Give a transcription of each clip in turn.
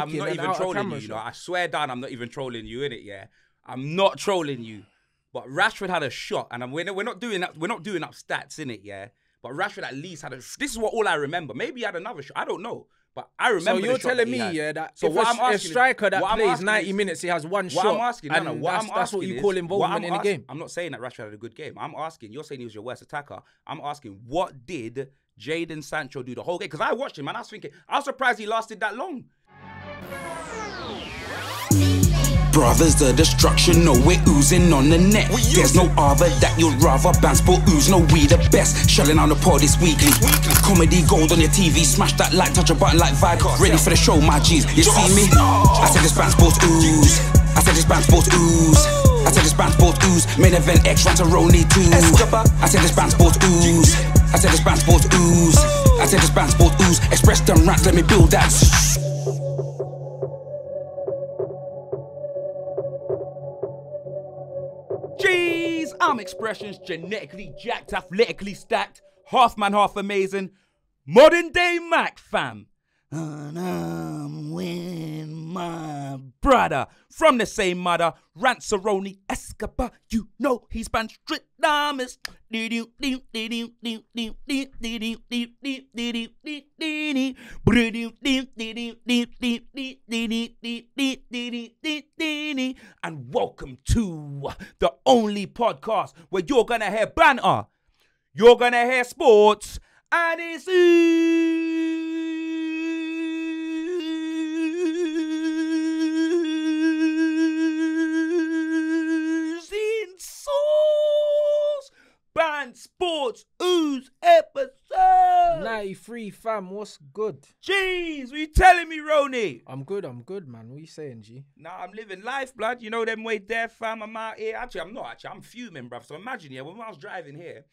talking not even trolling you. You know. I swear down, I'm not even trolling you in it. Yeah, I'm not trolling you. But Rashford had a shot, and I'm, we're, not- we're not doing that. We're not doing up stats in it. Yeah, but Rashford at least had a. This is what all I remember. Maybe he had another shot. I don't know. But I remember. the you're telling me, yeah, that So if what a, I'm a asking is- striker that I'm plays 90 is- minutes, he has one What shot. I'm asking, no, and no, what that's, I'm asking that's what you is- call involvement I'm in the game. I'm not saying that Rashford had a good game. I'm asking, you're saying he was your worst attacker. I'm asking, what did Jadon Sancho do the whole game? Because I watched him and I was thinking, I was surprised he lasted that long. Brothers, the destruction, no, we're oozing on the net. There's no other that you'd rather bounce, but ooze, no, we the best. Shelling on the pod this weekly. Comedy gold on your TV, smash that like, touch a button like Vibe. Ready for the show, my G's. You see me? I said this bounce, sports ooze. I said this bounce, sports ooze. I said this band sports ooze. Main event X Rantseroni too. I said this band sports ooze. I said this band sports ooze. I said this band sports ooze. Express them rants, let me build that. I'm expressions genetically jacked, athletically stacked, half man, half amazing. Modern day Mac fam. And I'm with my brother from the same mother, Rantseroni Escobar. You know he's been strict diamonds. And welcome to the only podcast where you're gonna hear banter, you're gonna hear sports, and it's oozing sports ooze episode. 93 fam, what's good? Jeez, what you telling me, Roni? I'm good, I'm good, man. What you saying, G? Nah, I'm living life, blood. You know them way there, fam. I'm out here. Actually, I'm not. Actually, I'm fuming, bruv. So imagine, yeah, when I was driving here,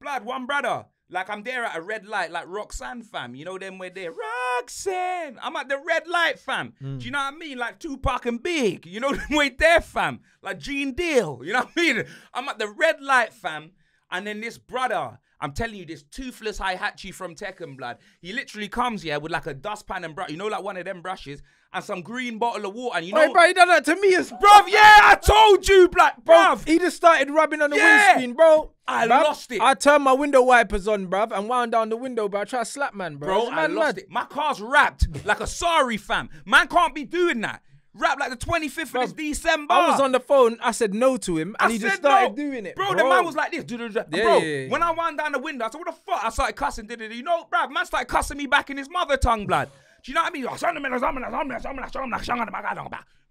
blood, one brother, like I'm there at a red light, like Roxanne, fam. You know them way there, Roxanne. I'm at the red light, fam. Do hmm. you know what I mean? Like Tupac and Big. You know them way there, fam. Like Gene Deal. You know what I mean? I'm at the red light, fam. And then this brother, I'm telling you, this toothless Heihachi from Tekken blood, he literally comes here with like a dustpan and brush, you know, like one of them brushes, and some green bottle of water. And you know, Wait, bro, he done that to me as bruv, yeah, I told you, black, bruv. He just started rubbing on the Yeah. windscreen, bro. I Bruv, lost it. I turned my window wipers on, bruv, and wound down the window, but I tried to slap man, bro. Bro, I lost mad. it. My car's wrapped like a sorry fam. Man can't be doing that. Wrapped like the 25th of this December. I was on the phone. I said no to him, and I he just started no. doing it, bro, bro. the man was like this. Yeah, bro, yeah, yeah. when I wound down the window, I said, what the fuck? I started cussing. Did it? You know, bruv, man started cussing me back in his mother tongue, blood. Do you know what I mean?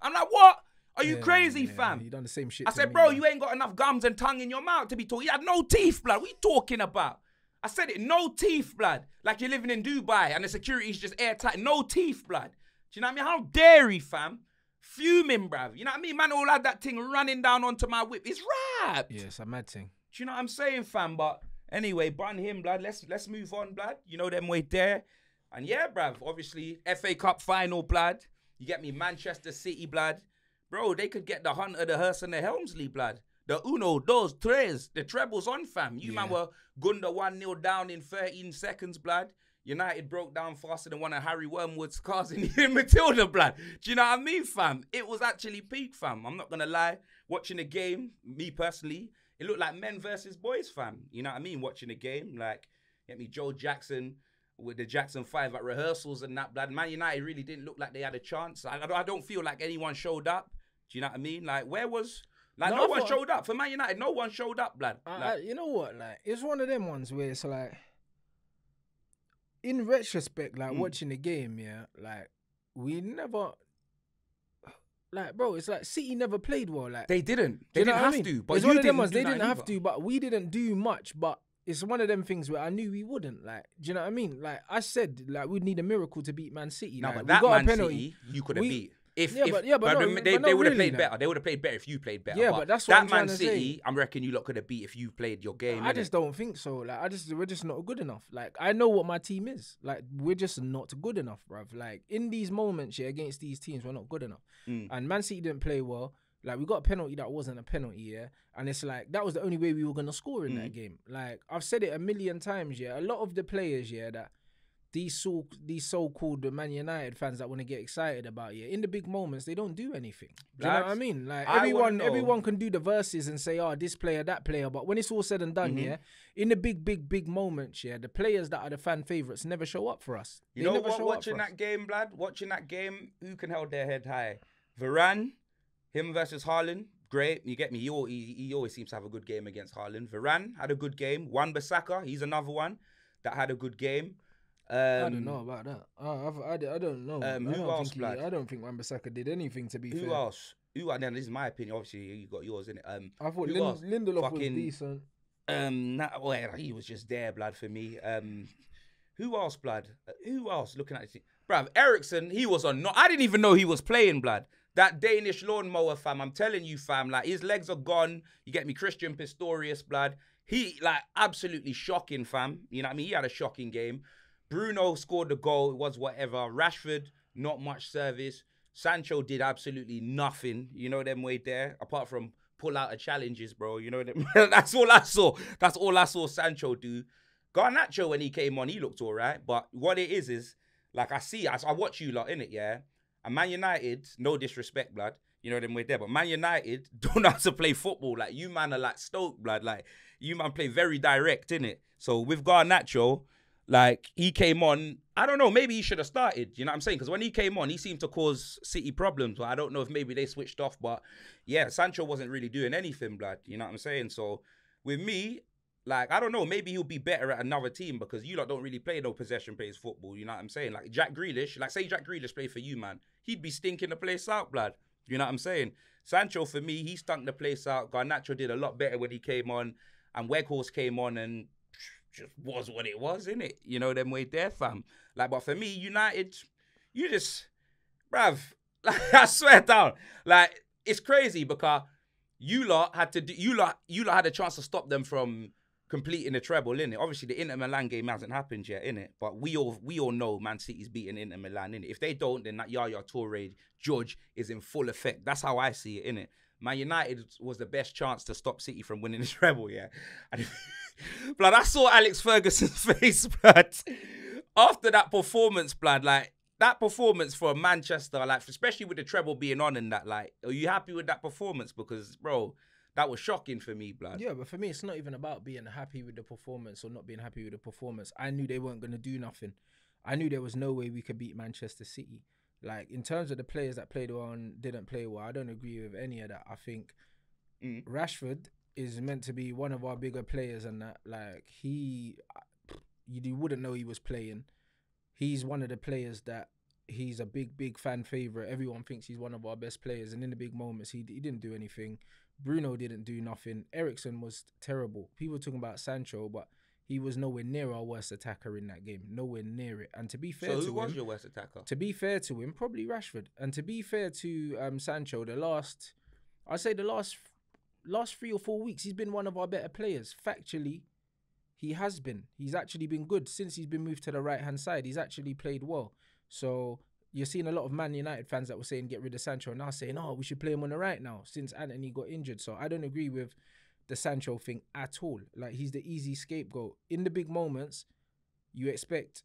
I'm like, what? Are you Yeah, crazy, yeah, fam? He done the same shit. I said, me, bro, man. you ain't got enough gums and tongue in your mouth to be talking. You had no teeth, blood. What you talking about? I said it, no teeth, blood. Like you're living in Dubai and the security's just airtight. No teeth, blood. Do you know what I mean? How dare he, fam? Fuming, bruv. You know what I mean? Man all had that thing running down onto my whip. It's wrapped. Yeah, it's a mad thing. Do you know what I'm saying, fam? But anyway, bun him, blood. Let's let's move on, blood. You know them way there. And yeah, bruv, obviously, FA Cup final, blood. You get me, Manchester City, blood. Bro, they could get the Hunter, the Hearst, and the Helmsley, blood. The Uno, dos, tres, the trebles on, fam. You man Yeah. were Gunda 1 0 down in 13 seconds, blood. United broke down faster than one of Harry Wormwood's cars in, Matilda, blood. Do you know what I mean, fam? It was actually peak, fam. I'm not gonna lie. Watching the game, me personally, it looked like men versus boys, fam. You know what I mean? Watching the game, like, get me, Joe Jackson with the Jackson Five at rehearsals and that, blood. Man United really didn't look like they had a chance. I, I don't- feel like anyone showed up. Do you know what I mean? Like, where was like No, no, one showed up for Man United? No one showed up, blood. I, I, Like, you know what? Like, it's one of them ones where it's like, in retrospect, like Mm. watching the game, yeah, like we never, like, bro, it's like City never played well. Like, they didn't. They you know didn't what I have mean? to. But it's one of them ones they didn't have either. to, but we didn't do much. But it's one of them things where I knew we wouldn't. Like, do you know what I mean? Like I said, like we'd need a miracle to beat Man City. No, like, but we that got a Man penalty. City, you could have beat. If, Yeah, if, but- yeah, but no, they, but they would have really, played like- better. They would have played better if you played better. Yeah, but that's what that I'm Man City. I'm reckon you lot could have beat if you played your game. I just don't think so. Like I just we're just not good enough. Like I know what my team is. Like we're just not good enough, bruv. Like in these moments, yeah, against these teams, we're not good enough. Mm. And Man City didn't play well. Like we got a penalty that wasn't a penalty, yeah. And it's like that was the only way we were gonna score in Mm. that game. Like I've said it a million times, yeah. A lot of the players, yeah, that these so these so-called Man United fans that want to get excited about you in the big moments they don't do anything. Do you know what I mean? Like I everyone, everyone can do the verses and say, "Oh, this player, that player," but when it's all said and done, Mm-hmm. yeah, in the big, big, big moments, yeah, the players that are the fan favorites never show up for us. You They know never what? Watching for us. that game, blood. Watching that game, who can hold their head high? Varane, him versus Haaland. Great, you get me. He, he, he always seems to have a good game against Haaland. Varane had a good game. Wan Bissaka, he's another one that had a good game. Um, I don't know about that. I, I've, I, I don't know. Um, I who don't else, think blood? he, I don't think Wan-Bissaka did anything to be Who fair. else? Who? And then this is my opinion. Obviously, you got yours in it. Um, I thought who Lin- else? Lindelof was decent. Um, nah, well, he was just there, blood for me. Um, who else, blood? Uh, Who else? Looking at it, bruv, Eriksen, he was on. No, I didn't even know he was playing, blood. That Danish lawnmower, fam. I'm telling you, fam. Like his legs are gone. You get me, Christian Pistorius, blood. He like absolutely shocking, fam. You know what I mean? He had a shocking game. Bruno scored the goal. It was whatever. Rashford, not much service. Sancho did absolutely nothing. You know them way there, apart from pull out of challenges, bro. You know them. That's all I saw. That's all I saw Sancho do. Garnacho when he came on, he looked all right. But what it is is like I see, I, I watch you lot in it, yeah. And Man United, no disrespect, blood. You know them way there, but Man United don't know how to play football. Like you man are like Stoke, blood. Like you man play very direct, in it. So with Garnacho, like he came on. I don't know. Maybe he should have started. You know what I'm saying? Because when he came on, he seemed to cause City problems. But I don't know if maybe they switched off. But yeah, Sancho wasn't really doing anything, blood. You know what I'm saying? So with me, like I don't know. Maybe he'll be better at another team because you lot don't really play no possession based football. You know what I'm saying? Like Jack Grealish, like say Jack Grealish played for you, man. He'd be stinking the place out, blood. You know what I'm saying? Sancho for me, he stunk the place out. Garnacho did a lot better when he came on, and Weghorst came on and just was what it was, innit? You know, them way there, fam. Like, but for me, United, you just, bruv, like, I swear down, like, it's crazy because you lot had to do, you lot, you lot had a chance to stop them from completing the treble, innit? Obviously, the Inter Milan game hasn't happened yet, innit? But we all, we all know Man City's beating Inter Milan, innit? If they don't, then that Yaya Toure judge is in full effect. That's how I see it, innit? Man United was the best chance to stop City from winning the treble, yeah. And blood, I saw Alex Ferguson's face, blood. After that performance, blood, like that performance for Manchester, like especially with the treble being on and that, like, are you happy with that performance? Because, bro, that was shocking for me, blood. Yeah, but for me, it's not even about being happy with the performance or not being happy with the performance. I knew they weren't going to do nothing. I knew there was no way we could beat Manchester City. Like in terms of the players that played well and didn't play well, I don't agree with any of that. I think Mm. Rashford is meant to be one of our bigger players, and that like he, you, wouldn't know he was playing. He's one of the players that he's a big, big fan favorite. Everyone thinks he's one of our best players, and in the big moments, he he didn't do anything. Bruno didn't do nothing. Eriksen was terrible. People talking about Sancho, but he was nowhere near our worst attacker in that game. Nowhere near it. And to be fair So to who was him, your worst attacker? to be fair to him, probably Rashford. And to be fair to um, Sancho, the last, I'd say the last, last three or four weeks, he's been one of our better players. Factually, he has been. He's actually been good since he's been moved to the right hand side. He's actually played well. So you're seeing a lot of Man United fans that were saying get rid of Sancho now saying, oh, we should play him on the right now since Antony got injured. So I don't agree with the Sancho thing at all. Like he's the easy scapegoat. In the big moments, you expect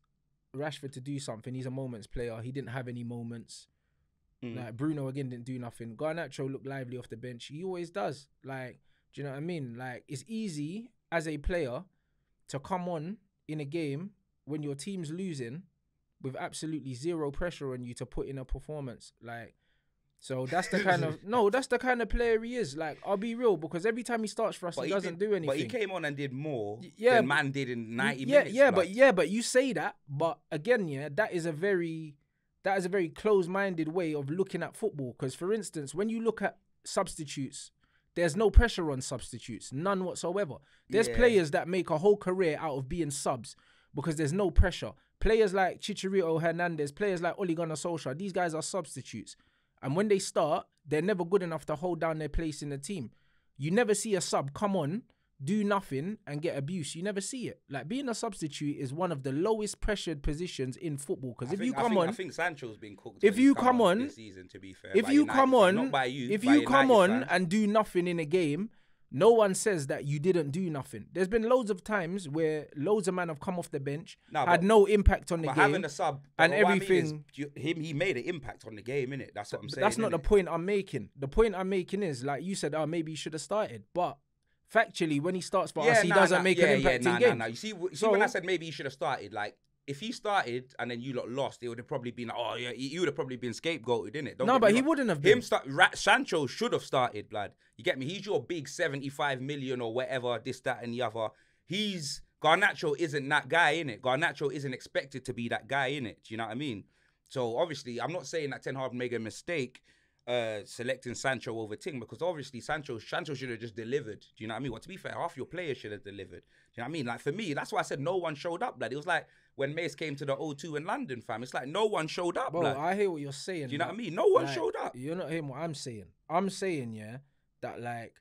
Rashford to do something. He's a moments player. He didn't have any moments. Mm. Like Bruno again didn't do nothing. Garnacho looked lively off the bench. He always does. Like, do you know what I mean? Like it's easy as a player to come on in a game when your team's losing with absolutely zero pressure on you to put in a performance. Like so that's the kind of no, that's the kind of player he is. Like I'll be real because every time he starts for us, But he doesn't did- do anything. But he came on and did more yeah, than man did in 90 yeah, minutes. yeah, blood. but yeah, but you say that, but again, yeah, that is a very that is a very close-minded way of looking at football. Because, for instance, when you look at substitutes, there's no pressure on substitutes, none whatsoever. There's Yeah. players that make a whole career out of being subs because there's no pressure. Players like Chicharito Hernandez, players like Ole Gunnar Solskjaer, these guys are substitutes. And when they start, they're never good enough to hold down their place in the team. You never see a sub come on, do nothing, and get abuse. You never see it. Like being a substitute is one of the lowest pressured positions in football. Because if think- you I come think, on, I think Sancho's been cooked. if you come on- this season, to be fair, if you United come on, not by you, if you come United on fans. and do nothing in a game, no one says that you didn't do nothing. There's been loads of times where loads of men have come off the bench, Nah, had but- no impact on the But game. having a sub and what I mean everything- you- him, he made an impact on the game, innit? That's what I'm saying. that's not the innit? point I'm making. The point I'm making is like you said, oh, maybe he should have started. But factually, when he starts for us, he nah, doesn't nah, make yeah, an impact yeah, nah, in nah, games. nah. You see, w- see when I said maybe he should have started, like if he started and then you lot lost, it would have probably been like, oh yeah, he- you would have probably been scapegoated, innit? Don't No, but he wouldn't have Him been. start. Ra- Sancho should have started, blood. You get me? He's your big seventy-five million or whatever, this, that, and the other. He's Garnacho isn't that guy, in it. Garnacho isn't expected to be that guy, innit? Do you know what I mean? So obviously, I'm not saying that Ten Hag made a mistake uh, selecting Sancho over Ting because obviously Sancho Sancho should have just delivered. Do you know what I mean? Well, to be fair, half your players should have delivered. Do you know what I mean? Like for me, that's why I said no one showed up. Like it was like when Mace came to the O2 in London, fam. It's like no one showed up. Bro, blood. I hear what you're saying. Do you know what I mean? No one like, showed up. You're not hearing what I'm saying. I'm saying, yeah, that like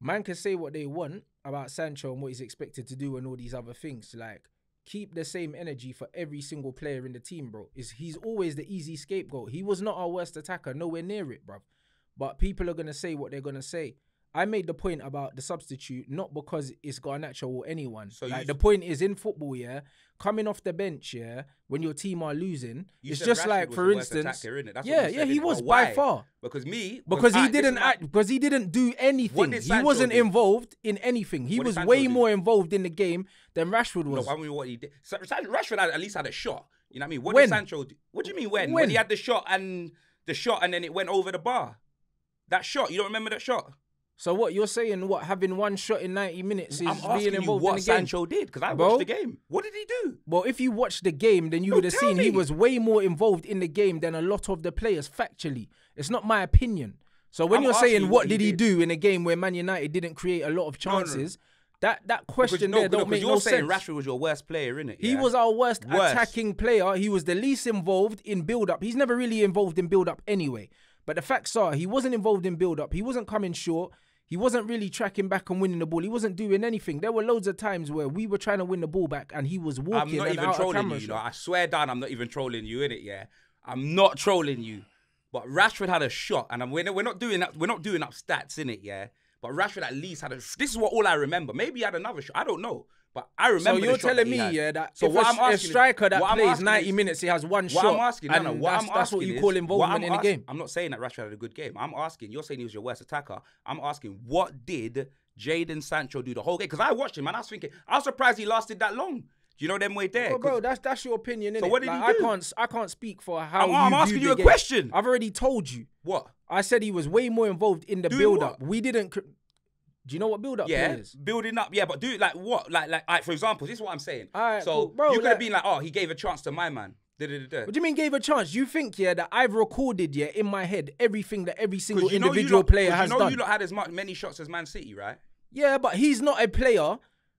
man can say what they want about Sancho and what he's expected to do and all these other things. Like, keep the same energy for every single player in the team, bro. Is he's always the easy scapegoat. He was not our worst attacker, nowhere near it, bro. But people are gonna say what they're gonna say. I made the point about the substitute not because it's Garnacho or anyone. So like the point is in football, yeah, coming off the bench, yeah, when your team are losing, You it's just Rashford like for instance, attacker, yeah, yeah, he was by why? far Because me, because he I- didn't act because he didn't do anything. He wasn't do? involved in anything. He What was way do? more involved in the game than Rashford was. No, I mean what he did. Sa- Rashford had, at least had a shot. You know what I mean? What When? did Sancho do? What do you mean when? When? he had the shot and the shot and then it went over the bar. That shot, you don't remember that shot? So what you're saying? What having one shot in 90 minutes is I'm being you involved what in the game? Sancho did because I Bro. watched the game. What did he do? Well, if you watched the game, then you No, would have seen he was way more involved in the game than a lot of the players. Factually, it's not my opinion. So when I'm you're saying you what what did he did. do in a game where Man United didn't create a lot of no, no. chances, that that question no, there no, don't make you're no saying sense. Rashford was your worst player, innit? He yeah? was our worst, Worst. attacking player. He was the least involved in build up. He's never really involved in build up anyway. But the facts are, he wasn't involved in build up. He wasn't coming short. He wasn't really tracking back and winning the ball. He wasn't doing anything. There were loads of times where we were trying to win the ball back and he was walking. I'm not even trolling you, you know. I swear down, I'm not even trolling you, in it. Yeah, I'm not trolling you. But Rashford had a shot, and I'm, we're, we're not doing that. We're not doing up stats in it, yeah. But Rashford at least had a. This is what all I remember. Maybe he had another shot. I don't know. But I remember. the you're telling me, yeah, that So if what a, I'm a asking striker that plays 90 is- minutes, he has one What shot. I'm asking, no, and no, what that's, I'm that's what you is- call involvement in the game. I'm not saying that Rashford had a good game. I'm asking, you're saying he was your worst attacker. I'm asking, what did Jadon Sancho do the whole game? Because I watched him and I was thinking, I was surprised he lasted that long. Do you know them way there? Well, bro, that's that's your opinion. So innit? what did he Like, do? I can't I can't speak for how I'm- I'm asking you a game. question. I've already told you. what? I said he was way more involved in the Doing build up. We didn't. Do you know what build up Yeah, is? building up. Yeah, but do like what? Like, like, like, for example, this is what I'm saying. So cool. Bro, you could like- have been like, oh, he gave a chance to my man. Da-da-da-da. What do you mean gave a chance? You think yeah that I've recorded yeah in my head everything that every single you know you individual lot- player has you know done. You lot had as much many shots as Man City, right? Yeah, but he's not a player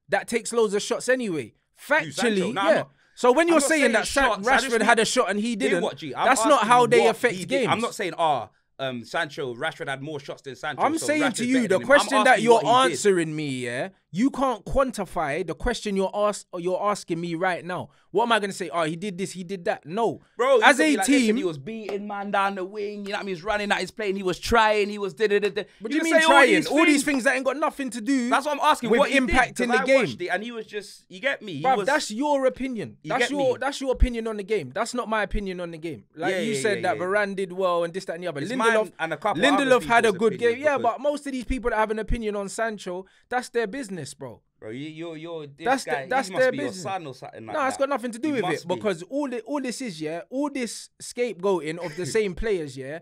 that takes loads of shots anyway. Factually, No, yeah. so when you're saying, saying that shots, Rashford had a shot and he didn't, what, G? That's not how they affect games. I'm not saying, oh, um, Sancho, Rashford had more shots than Sancho. I'm so saying Rashford's to you, the than him. I'm question that asking you're what he did. answering me, yeah, you can't quantify the question you're ask or you're asking me right now. What am I gonna say? Oh, he did this, he did that. No, Bro, as a like, team, he was beating man down the wing. You know what I mean? He's running at his plane. He was trying. He was da da da da. what do you mean trying? All these, things that ain't got nothing to do. That's what I'm asking. with what impact did, in the I game. it and he was just, you get me? Was, that's your opinion. You That's your me? that's your opinion on the game. That's not my opinion on the game. Like Yeah, you yeah, said yeah, that yeah. Varane did well and this, that, and the other. It's Lindelof and a couple Lindelof had a good game. Yeah, but most of these people that have an opinion on Sancho, that's their business, bro. Bro, you, you're, you're this That's guy. the, that's he must their be business. your son or something like no, it's that. got nothing to do He with it be. because all the, all this is yeah, all this scapegoating of the same players, yeah,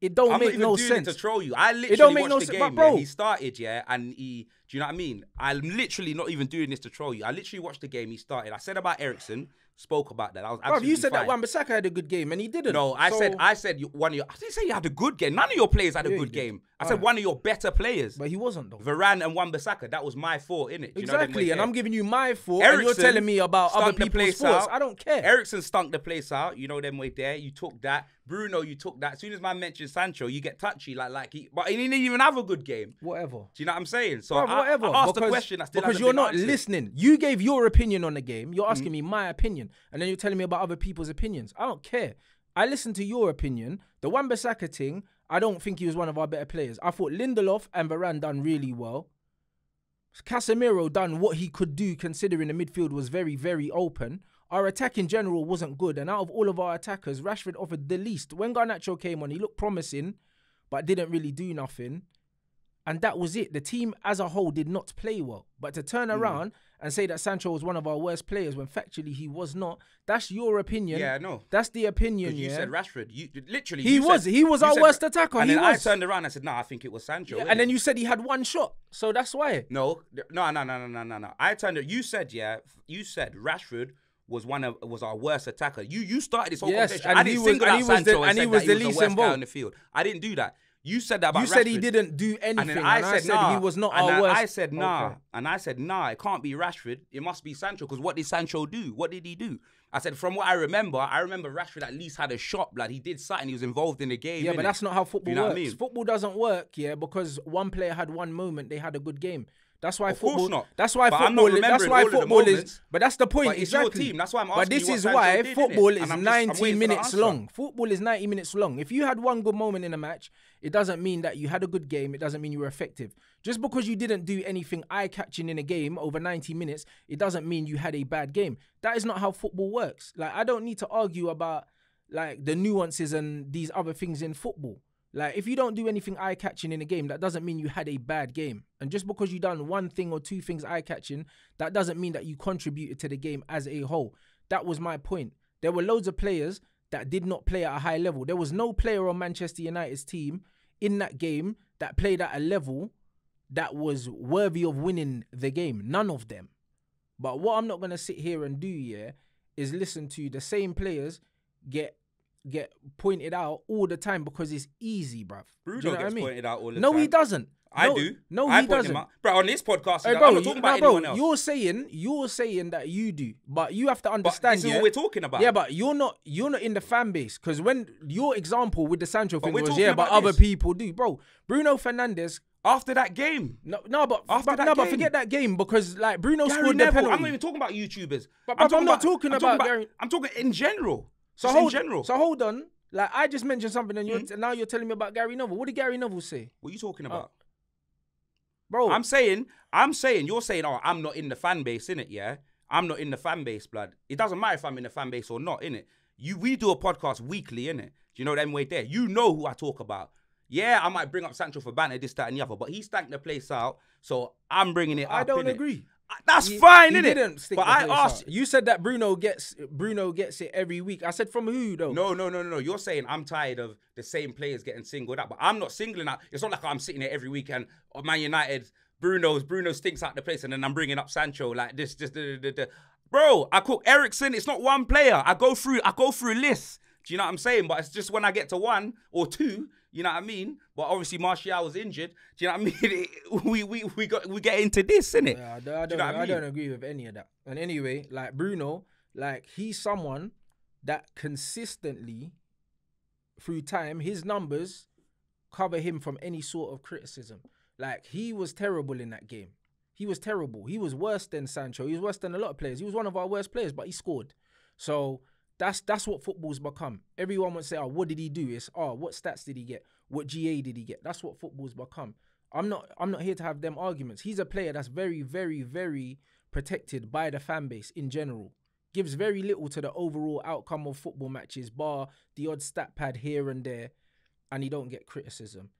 it don't I'm make not even no doing sense. it to troll you. I literally don't make watched no the sense, game. but yeah. bro- He started, yeah, and he. Do you know what I mean? I'm literally not even doing this to troll you. I literally watched the game. He started. I said about Eriksen. Spoke about that. I was absolutely you said fine. that Wan Bissaka had a good game and he didn't. No, I said I said you, one of your. I didn't say you had a good game. None of your players had a Yeah, you good game. I said one of your better players. but he wasn't though. Varane and Wan Bissaka. That was my fault, innit? Do you know Exactly, and? I'm giving you my fault, and you're telling me about other people's faults. out. I don't care. Eriksen stunk the place out. You know them way there. You took that. Bruno, you took that. As soon as man mentioned Sancho, you get touchy like like he. But he didn't even have a good game. Whatever. Do you know what I'm saying? So Bruv, I, whatever. I asked because, the question. I still because you're not answered. Mm. listening. You gave your opinion on the game. You're asking me my opinion, and then you're telling me about other people's opinions. I don't care. I listen to your opinion. The Wan Bissaka thing, I don't think he was one of our better players. I thought Lindelof and Varane done really well. Casemiro done what he could do considering the midfield was very, very open. Our attack in general wasn't good, and out of all of our attackers, Rashford offered the least. When Garnacho came on, he looked promising, but didn't really do nothing. And that was it. The team as a whole did not play well. But to turn Hmm. around and say that Sancho was one of our worst players when factually he was not, that's your opinion. Yeah, I know. That's the opinion. you yeah. said Rashford. You literally. He you was. Said, He was our said- worst attacker. And He then was. I turned around and said, "No, I think it was Sancho." Yeah, and then you said he had one shot. So that's why. No, no, no, no, no, no, no, no. I turned it. You said, yeah. You said Rashford was one of was our worst attacker. You you started this whole Yes, conversation. and I he didn't was- single and out was the- Sancho and, and he was the he was least the guy involved. on the field. I didn't do that. You said that about You said he didn't do anything. And then I said, nah. he was not and our worst. I said, nah. Okay. And I said, nah, it can't be Rashford. It must be Sancho. Because what did Sancho do? What did he do? I said, from what I remember, I remember Rashford at least had a shot, blood. He did something. He was involved in the game. Yeah, but that's not how football You know works. I mean? Football doesn't work, yeah, because one player had one moment, they had a good game. That's why Of football. not. That's why But football. That's why football is. But that's the point. But it's your exactly. team. That's why I'm But asking this you what is why did, football is just- 90 waiting for the minutes long. Football is 90 minutes long. If you had one good moment in a match, it doesn't mean that you had a good game. It doesn't mean you were effective. Just because you didn't do anything eye-catching in a game over 90 minutes, it doesn't mean you had a bad game. That is not how football works. Like I don't need to argue about like the nuances and these other things in football. Like if you don't do anything eye catching in a game, that doesn't mean you had a bad game. And just because you done one thing or two things eye catching, that doesn't mean that you contributed to the game as a whole. That was my point. There were loads of players that did not play at a high level. There was no player on Manchester United's team in that game that played at a level that was worthy of winning the game. None of them. But what I'm not gonna sit here and do, yeah, is listen to the same players get get pointed out all the time because it's easy, bruv. Bruno you know what gets I mean? pointed out all the no, time. he doesn't. I no, do. No, I he doesn't. Bro, on this podcast, Hey, I'm bro, not you, talking nah, about bro, anyone else. you're saying you're saying that you do, but you have to But understand. this is yeah? what we're talking about. Yeah, but you're not you're not in the fan base because when your example with the Sancho thing was yeah, but other this. people do, bro. Bruno Fernandes. After that game, No, no, but, After but that no, but forget that game because like Bruno Gary scored the penalty. I'm not even talking about YouTubers. But, bruv, I'm not talking I'm about Gary- I'm talking in general. so hold, in general. So hold on. Like I just mentioned something, and you're Hmm? now you're telling me about Gary Neville. What did Gary Neville say, what are you talking about? Bro? I'm saying, I'm saying, you're saying, oh, I'm not in the fan base, in it, yeah. I'm not in the fan base, blood. It doesn't matter if I'm in the fan base or not, in it. You, we do a podcast weekly, in it. Do you know them way there? You know who I talk about. Yeah, I might bring up Sancho for banter, this, that, and the other, but he stank the place out, so I'm bringing it I up. don't innit? agree. That's fine, didn't stick But I asked. out. You said that Bruno gets Bruno gets it every week. I said from who though? No, no, no, no, no. You're saying I'm tired of the same players getting singled out, but I'm not singling out. It's not like I'm sitting there every weekend. Oh, Man United, Bruno's Bruno stinks out the place, and then I'm bringing up Sancho like this, this, the, the, the. Bro, I call Eriksen. It's not one player. I go through. I go through lists. Do you know what I'm saying? But it's just when I get to one or two. You know what I mean? But obviously Martial was injured. Do you know what I mean? we we we got we get into this, innit? Yeah, I don't, I Do you don't, know I I don't agree with any of that. And anyway, like Bruno, like he's someone that consistently, through time, his numbers cover him from any sort of criticism. Like he was terrible in that game. He was terrible. He was worse than Sancho. He was worse than a lot of players. He was one of our worst players, but he scored. So that's that's what football's become. Everyone would say, "Oh, what did he do?" It's, "Oh, what stats did he get? What GA did he get?" That's what football's become. I'm not I'm not here to have them arguments. He's a player that's very very very protected by the fan base in general. Gives very little to the overall outcome of football matches, bar the odd stat pad here and there, and he don't get criticism.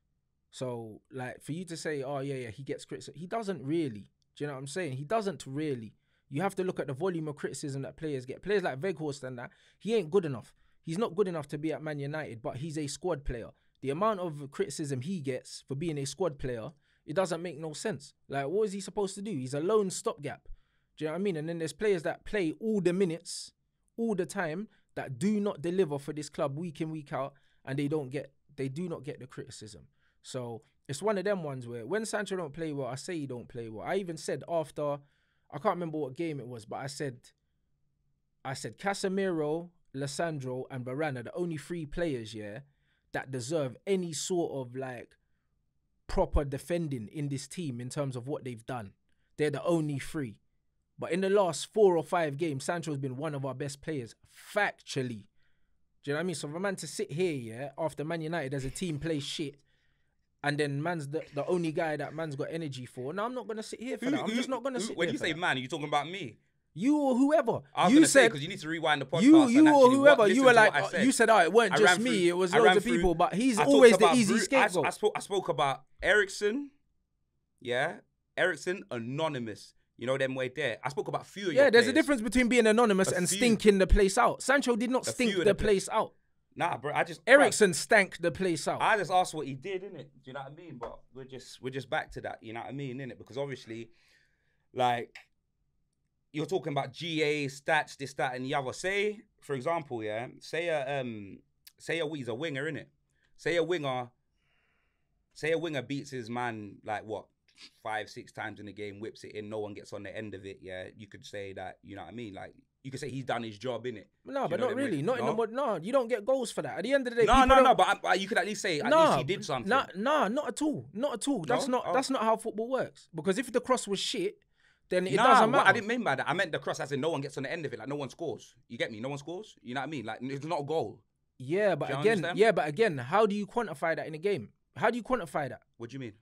So, like, for you to say, oh, yeah, yeah, he gets criticism, he doesn't really. Do you know what I'm saying? He doesn't really. You have to look at the volume of criticism that players get. Players like Weghorst and that, he ain't good enough. He's not good enough to be at Man United, but he's a squad player. The amount of criticism he gets for being a squad player, it doesn't make no sense. Like, what is he supposed to do? He's a lone stopgap. Do you know what I mean? And then there's players that play all the minutes, all the time, that do not deliver for this club week in, week out, and they don't get they do not get the criticism. So it's one of them ones where when Sancho don't play well, I say he don't play well. I even said after I can't remember what game it was, but I said I said Casemiro, Lisandro, and Varane are the only three players, yeah, that deserve any sort of like proper defending in this team in terms of what they've done. They're the only three. But in the last four or five games, Sancho's been one of our best players, factually. Do you know what I mean? So for a man to sit here, yeah, after Man United as a team plays shit, and then man's the, the only guy that man's got energy for. No, I'm not gonna sit here for that. I'm just not gonna who- sit When you say that. man, are you talking about me? you or whoever. I you say said because you need to rewind the podcast. you, and you or whoever. what- You were like, I uh, said. you said, oh, it weren't just me. through- it was loads of through- people. But he's I always the easy Bru- I- scapegoat. I, spoke. I spoke about Eriksen. Yeah, Eriksen anonymous. You know them way there. I spoke about few of yeah, there's a difference between being anonymous A and few. stinking the place out. Sancho did not A stink the the place out. Nah, bro. I just Eriksen stank the place out. I just asked what he did, innit? Do you know what I mean? But we're just we're just back to that, you know what I mean, innit? Because obviously, like you're talking about GA stats, this, that, and the other. Say, for example, yeah, say a um say a he's a winger, innit? Say a winger, say a winger beats his man like what? Five, six times in the game, whips it in, no one gets on the end of it. Yeah, you could say that, you know what I mean? Like, you could say he's done his job, in innit? no, but not really. Not in the No? you don't get goals for that. At the end of the day, No, no, no, but, but you could at least say at Nah, least he did something. No, nah, not at all. Not at all. That's No? not. Oh. That's not how football works. Because if the cross was shit, then it nah, doesn't matter. I didn't mean by that. I meant the cross as in no one gets on the end of it. Like no one scores. You get me? No one scores. You know what I mean? Like it's not a goal. yeah, but again, understand? yeah, but again, how do you quantify that in a game? How do you quantify that? What do you mean?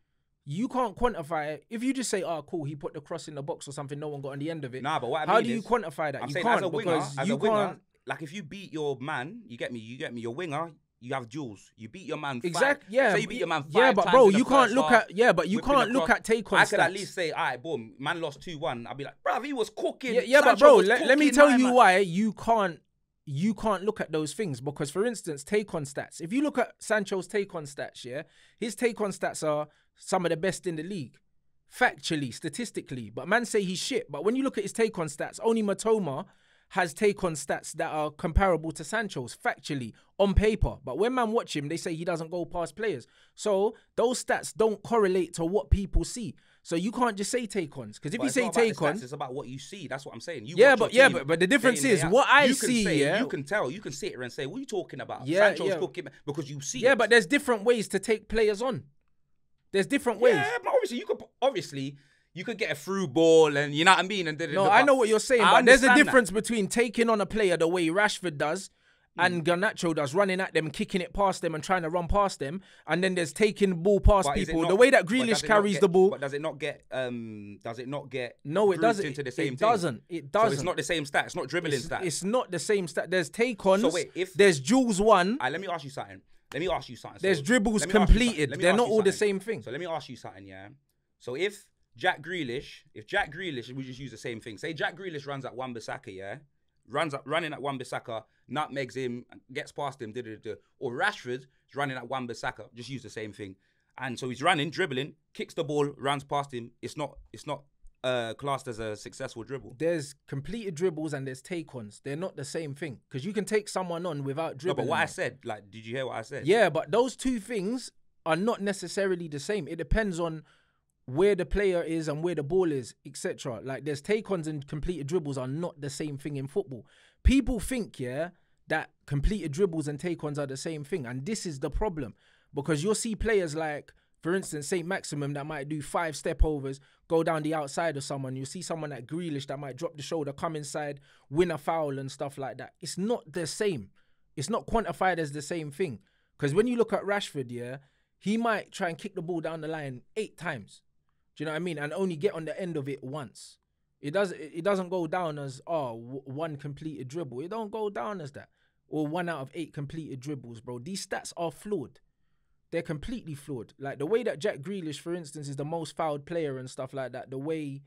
You can't quantify it. If you just say, "Oh, cool, he put the cross in the box or something," no one got on the end of it. Nah, but what I how mean do you is- quantify that? I'm you saying can't as a winger, because as you a winger, can't. like if you beat your man, you get me. You get me. Your winger, you have duels. You beat your man. Exactly. Yeah, Say you beat your man. Five yeah, but bro, you can't look at yeah, but you can't look at take on I could at least say, all right, boom, man lost two one. I'd be like, bro, he was cooking. Yeah, yeah, but bro, let, let me tell you man. why you can't you can't look at those things because, for instance, take on stats. If you look at Sancho's take on stats, yeah, his take on stats are some of the best in the league, factually, statistically. But man say he's shit. But when you look at his take on stats, only Mitoma has take on stats that are comparable to Sancho's factually on paper. But when man watch him, they say he doesn't go past players. So those stats don't correlate to what people see. So you can't just say take ons because if But you say not about the take ons, It's about what you see. That's what I'm saying. You Yeah, but- yeah, but- but the difference is what I see, say- yeah. you can tell. You can sit here and say, "What are you talking about?" Yeah, Sancho's yeah. cooking because you see. Yeah, it. but there's different ways to take players on. There's different ways. Yeah, but obviously you could obviously you could get a through ball and you know what I mean. And No, I know what you're saying, I but there's a understand that. difference between taking on a player the way Rashford does and Mm. Garnacho does, running at them, kicking it past them, and trying to run past them, and then there's taking the ball past But people. not- the way that Grealish carries get- the ball. But does it not get um does it not get No, it doesn't. into the It- same it thing? doesn't. It doesn't. it's not the same stat. It's not dribbling It's, stats. it's not the same stat. There's take ons. So wait, if- there's Jules one. Alright, let me ask you something. Let me ask you something. There's So, dribbles let me ask you something. completed. They're not all the same thing. So let me ask you something, yeah. So if Jack Grealish, if Jack Grealish, we just use the same thing. Say Jack Grealish runs at Wan Bissaka, yeah, runs up, running at Wan Bissaka, nutmegs him, gets past him, da da da. Or Rashford is running at Wan Bissaka, just use the same thing. And so he's running, dribbling, kicks the ball, runs past him. It's not, it's not uh, classed as a successful dribble. There's completed dribbles and there's take ons. They're not the same thing because you can take someone on without dribbling. No, but what I said, like, did you hear what I said? Yeah, but those two things are not necessarily the same. It depends on where the player is and where the ball is, etc. Like there's take-ons and completed dribbles are not the same thing in football. People think, yeah, that completed dribbles and take-ons are the same thing, and this is the problem because you'll see players like, for instance, Saint-Maximin that might do five step overs, go down the outside of someone. You'll see someone like Grealish that might drop the shoulder, come inside, win a foul and stuff like that. It's not the same. It's not quantified as the same thing. Because when you look at Rashford, yeah, he might try and kick the ball down the line eight times. Do you know what I mean? And only get on the end of it once. It does. It doesn't go down as oh one completed dribble. It don't go down as that or one out of eight completed dribbles, bro. These stats are flawed. They're completely flawed. Like the way that Jack Grealish, for instance, is the most fouled player and stuff like that. The way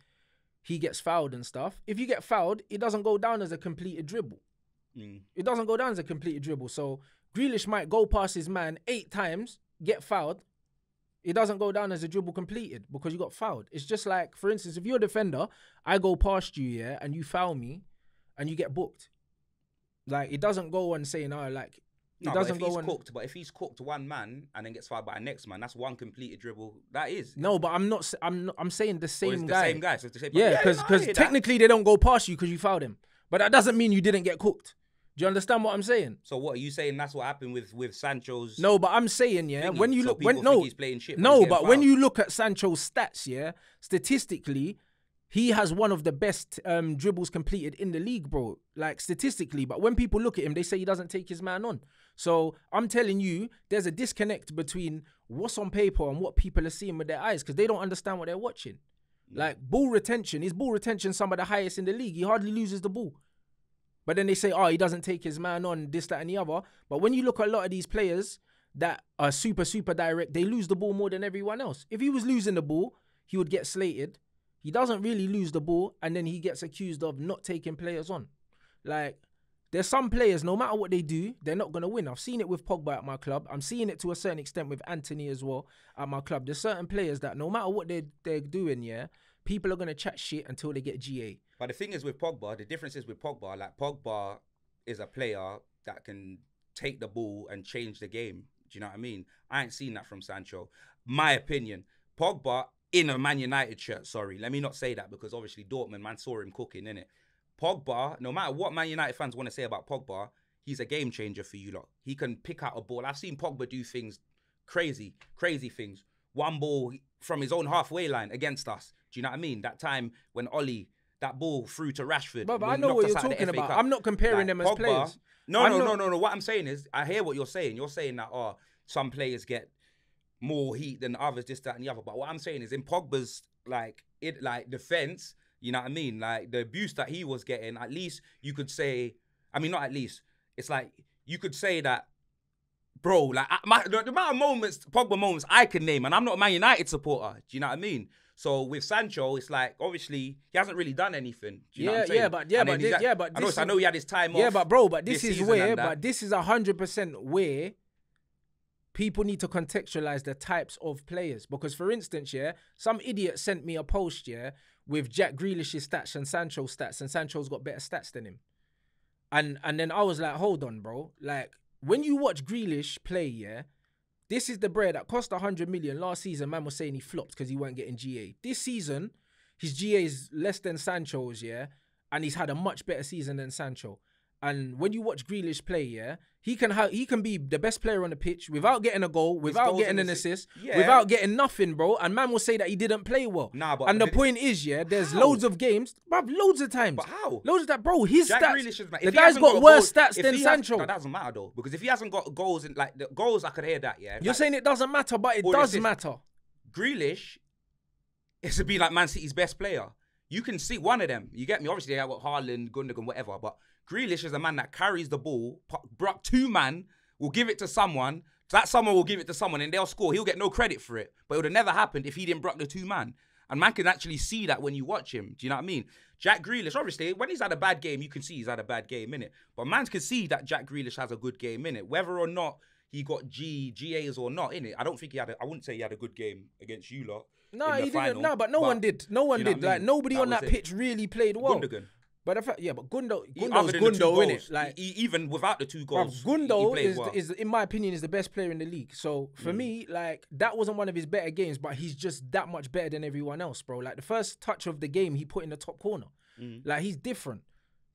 he gets fouled and stuff. If you get fouled, it doesn't go down as a completed dribble. Mm. It doesn't go down as a completed dribble. So Grealish might go past his man eight times, get fouled. It doesn't go down as a dribble completed because you got fouled. It's just like, for instance, if you're a defender, I go past you, yeah, and you foul me, and you get booked. Like it doesn't go on saying, oh, like it No, but doesn't if go he's cooked, but if he's cooked one man and then gets fired by a next man, that's one completed dribble. That is. No, but I'm not. I'm. Not, I'm saying the same the guy. same guy. So it's the same. Yeah, because no, I hear that. technically they don't go past you because you fouled him, but that doesn't mean you didn't get cooked. Do you understand what I'm saying? So what are you saying? That's what happened with with Sancho's. No, but I'm saying yeah. thingy, When you so look, when no, he's playing shit, but no, but when you look at Sancho's stats, yeah, statistically, he has one of the best um, dribbles completed in the league, bro. Like statistically, but when people look at him, they say he doesn't take his man on. So I'm telling you, there's a disconnect between what's on paper and what people are seeing with their eyes because they don't understand what they're watching. Like ball retention, his ball retention some of the highest in the league. He hardly loses the ball. But then they say, oh, he doesn't take his man on, this, that, and the other. But when you look at a lot of these players that are super, super direct, they lose the ball more than everyone else. If he was losing the ball, he would get slated. He doesn't really lose the ball, and then he gets accused of not taking players on. Like, there's some players, no matter what they do, they're not going to win. I've seen it with Pogba at my club. I'm seeing it to a certain extent with Antony as well at my club. There's certain players that no matter what they're, they're doing, yeah, people are going to chat shit until they get GA. But the thing is with Pogba, the difference is with Pogba, like Pogba is a player that can take the ball and change the game. Do you know what I mean? I ain't seen that from Sancho. My opinion, Pogba in a Man United shirt, sorry. Let me not say that because obviously Dortmund, man, saw him cooking, in it. Pogba, no matter what Man United fans want to say about Pogba, he's a game changer for you lot. He can pick out a ball. I've seen Pogba do things crazy, crazy things. One ball from his own halfway line against us. Do you know what I mean? That time when Ollie, that ball through to Rashford. But, I know what you're out of the talking about. I'm not comparing Like, them as Pogba- players. No, I'm no, not- no, no, no. What I'm saying is, I hear what you're saying. You're saying that, oh, some players get more heat than others, this, that, and the other. But what I'm saying is, in Pogba's like it, like defense, you know what I mean? Like the abuse that he was getting, at least you could say. I mean, not at least. It's like you could say that, bro. Like my, the, the amount of moments, Pogba moments I can name, and I'm not a Man United supporter. Do you know what I mean? So with Sancho, it's like obviously he hasn't really done anything. Do you know what Yeah, yeah, but- yeah, but he's thi- had- yeah, but I know, this I know he had his time off. Yeah, but bro, but this, this is where, but this is hundred percent where people need to contextualize the types of players. Because for instance, yeah, some idiot sent me a post, yeah, with Jack Grealish's stats and Sancho's stats, and Sancho's got better stats than him. And and then I was like, hold on, bro. Like when you watch Grealish play, yeah, this is the bread that cost 100 million. Last season, man was saying he flopped because he weren't getting GA. This season, his GA is less than Sancho's, yeah, and he's had a much better season than Sancho. And when you watch Grealish play, yeah, he can have he can be the best player on the pitch without getting a goal, without getting an assist, Yeah. without getting nothing, bro. And man will say that he didn't play well. Nah, but- and the point is, yeah, there's How? loads of games, bruv, loads of times. But how? Loads of that, bro. His Jack stats, Grealish is the man. if he guy's got, got worse goals- stats than he has- Sancho. No, that doesn't matter though, because if he hasn't got goals in like the goals, I could hear that. Yeah, You're Like, saying it doesn't matter, but it does assist. matter. Grealish is to be like Man City's best player. You can see one of them. You get me? Obviously, I got Haaland, Gundogan, whatever. But Grealish is a man that carries the ball. two man will give it to someone. That someone will give it to someone, and they'll score. He'll get no credit for it. But it would have never happened if he didn't block the two man. And man can actually see that when you watch him. Do you know what I mean? Jack Grealish, obviously, when he's had a bad game, you can see he's had a bad game in it. But man can see that Jack Grealish has a good game in it, whether or not he got G GAs or not in it. I don't think he had. A, I wouldn't say he had a good game against you lot. No, he final, didn't. No, but no one did. No one you know did. I Like nobody That on that it. pitch really played well. Gundogan. But the fact, yeah, but Gundo, He- Gundo's other than the Gundo, innit? Like, he- he- even without the two bruv, goals, he- he Gundo is, well. is, in my opinion, is the best player in the league. So for Mm. me, like that wasn't one of his better games, but he's just that much better than everyone else, bro. Like the first touch of the game, he put in the top corner. Mm. Like he's different.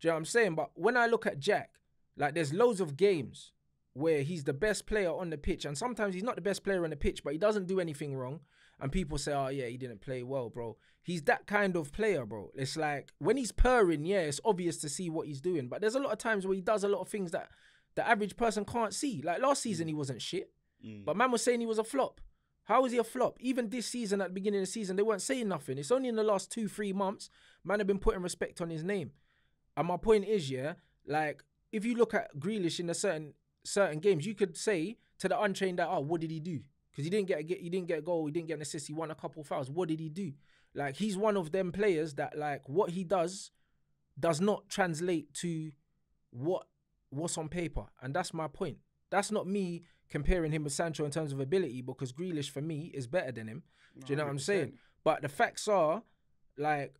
Do you know what I'm saying? But when I look at Jack, like there's loads of games where he's the best player on the pitch, and sometimes he's not the best player on the pitch, but he doesn't do anything wrong. And people say, "Oh yeah, he didn't play well, bro." He's that kind of player, bro. It's like when he's purring, yeah, it's obvious to see what he's doing. But there's a lot of times where he does a lot of things that the average person can't see. Like last season, he wasn't shit, Mm. but man was saying he was a flop. How is he a flop? Even this season, at the beginning of the season, they weren't saying nothing. It's only in the last two, three months, man have been putting respect on his name. And my point is, yeah, like if you look at Grealish in a certain certain games, you could say to the untrained that, oh, what did he do? Because he didn't get a get, he didn't get a goal, he didn't get an assist, he won a couple fouls. What did he do? Like he's one of them players that like what he does does not translate to what what's on paper, and that's my point. That's not me comparing him with Sancho in terms of ability because Grealish for me is better than him. Do you know what I'm saying? But the facts are, like,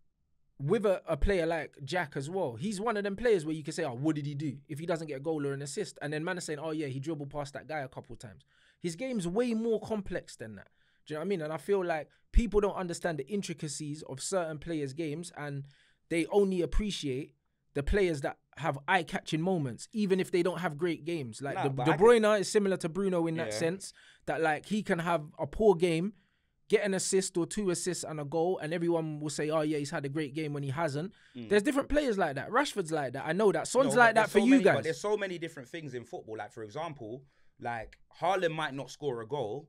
with a, a player like Jack as well, he's one of them players where you can say, oh, what did he do if he doesn't get a goal or an assist? And then man is saying, oh yeah, he dribbled past that guy a couple times. His game's way more complex than that. Do you know what I mean? And I feel like people don't understand the intricacies of certain players' games and they only appreciate the players that have eye-catching moments, even if they don't have great games. Like Nah, De, De I can- Bruyne is similar to Bruno in that Yeah. sense, that like he can have a poor game, get an assist or two assists and a goal, and everyone will say, "Oh yeah, he's had a great game when he hasn't." There's different players like that. Rashford's like that. I know that. Son's Mm. No, like that for so you many- But guys. there's so many different things in football. Like for example, like Haaland might not score a goal,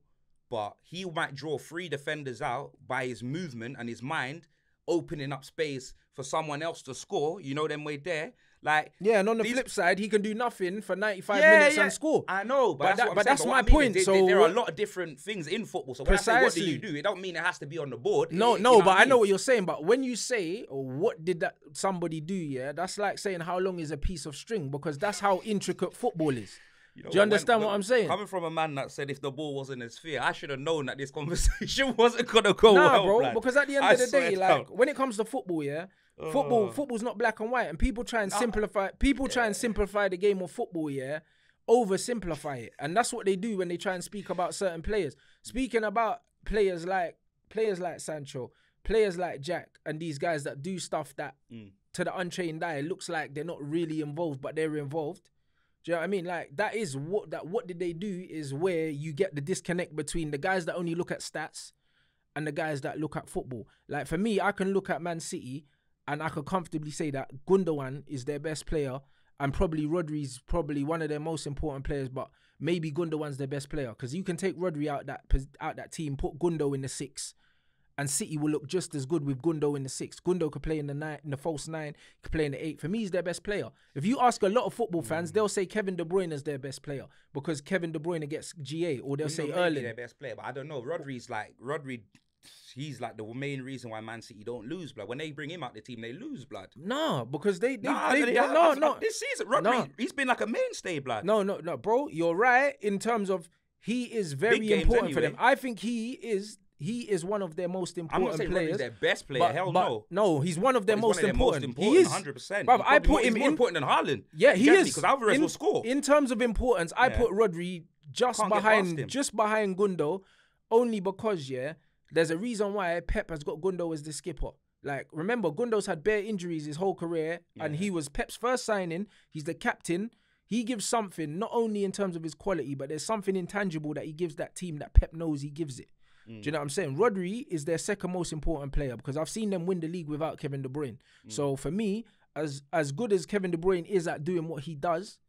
but he might draw three defenders out by his movement and his mind, opening up space for someone else to score. You know them way there. Like Yeah, and on the these- flip side, he can do nothing for 95 minutes and score. I know, but, But that's, that- but that's what my I mean point, There, so there, there are a lot of different things in football. So when I say what do you do, it don't mean it has to be on the board. No, It- no, you know but I mean? know what you're saying. But when you say, oh, "What did that somebody do?" Yeah, that's like saying how long is a piece of string because that's how intricate football is. Know do you what, when- understand what I'm saying? Coming from a man that said if the ball wasn't his sphere, I should have known that this conversation wasn't gonna go Nah, well, bro, blood. because at the end I of the day, like when it comes to football, yeah, football, football's not black and white, and people try and simplify. People try and simplify the game of football, yeah, oversimplify it, and that's what they do when they try and speak about certain players. Speaking about players like players like Sancho, players like Jack, and these guys that do stuff that Mm. to the untrained eye looks like they're not really involved, but they're involved. You know what I mean? Like that is what that what did they do is where you get the disconnect between the guys that only look at stats and the guys that look at football. Like for me, I can look at Man City and I could comfortably say that Gundogan is their best player and probably Rodri's probably one of their most important players, but maybe Gundogan's their best player because you can take Rodri out that out that team, put Gundo in the six, and City will look just as good with Gundo in the six. Gundo could play in the nine, in the false nine, could play in the eight. For me, he's their best player. If you ask a lot of football fans, they'll say Kevin De Bruyne is their best player because Kevin De Bruyne gets GA, or they'll Gundogan say Erling. their best player, but I don't know. Rodri's like Rodri. He's like the main reason why Man City don't lose blood. When they bring him out the team, they lose blood. No, because they, they, Nah, they, they- they- no, no, This season, Rodri, No. he's been like a mainstay, blood. no, no, no, bro. You're right in terms of he is very important for them. I think he is he is one of their most I'm important not players. Rodri's their best player. but- Hell but no. No, he's one of their most, one of their important. most important. He is 100%. I probably put more- him he's more in. important than Haaland. Yeah, he is. Because Alvarez in, will score. In terms of importance, I Yeah. put Rodri just Can't behind just behind Gundo, only because yeah, there's a reason why Pep has got Gundo as the skipper. Like remember, Gundo's had bare injuries his whole career, and he was Pep's first signing. He's the captain. He gives something not only in terms of his quality, but there's something intangible that he gives that team that Pep knows he gives it. Mm. Do you know what I'm saying? Rodri is their second most important player because I've seen them win the league without Kevin De Bruyne. Mm. So for me, as as good as Kevin De Bruyne is at doing what he does,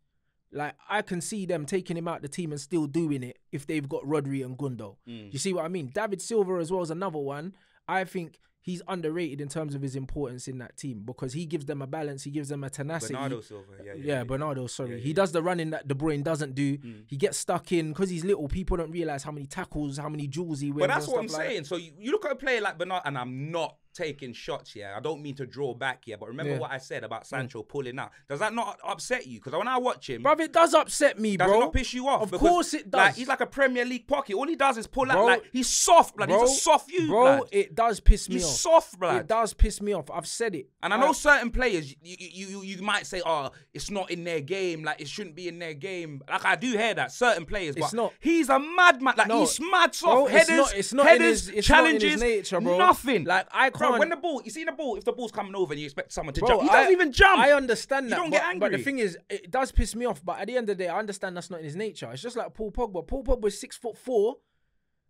like I can see them taking him out the team and still doing it if they've got Rodri and Gundo. Mm. You see what I mean? David Silva as well is another one. I think he's underrated in terms of his importance in that team because he gives them a balance, he gives them a tenacity. Bernardo Silva. Yeah, yeah. Yeah, Bernardo, sorry. he does the running that De Bruyne doesn't do. Mm. He gets stuck in because he's little. People don't realize how many tackles, how many jewels he wins. But that's what I'm like saying. So you, you look at a player like Bernardo, and I'm not taking shots here. I don't mean to draw back here, but remember Yeah. what I said about mm. Sancho pulling out. Does that not upset you? Because when I watch him, Bruv, it does upset me, does bro. it not piss you off? Of Because, course it does. Like, he's like a Premier League pocket. All he does is pull out. Like he's soft, blood. bro, he's a soft you, bro. blood. It does piss me He's off. He's soft, blood. It does piss me off. I've said it. And I know certain players, you, you you you might say, "Oh, it's not in their game. Like it shouldn't be in their game." Like I do hear that certain players, It's but not. He's a madman. Like No, he's mad soft. bro, headers, it's not- it's not headers, his- it's not in his challenges, nature, bro. Nothing. Like, I Bro, can't- when the ball, you see the ball. If the ball's coming over and you expect someone to Bro, jump, he doesn't even jump. I understand You that. don't but, get but the angry. thing is, it does piss me off. But at the end of the day, I understand that's not in his nature. It's just like Paul Pogba. Paul Pogba is six foot four.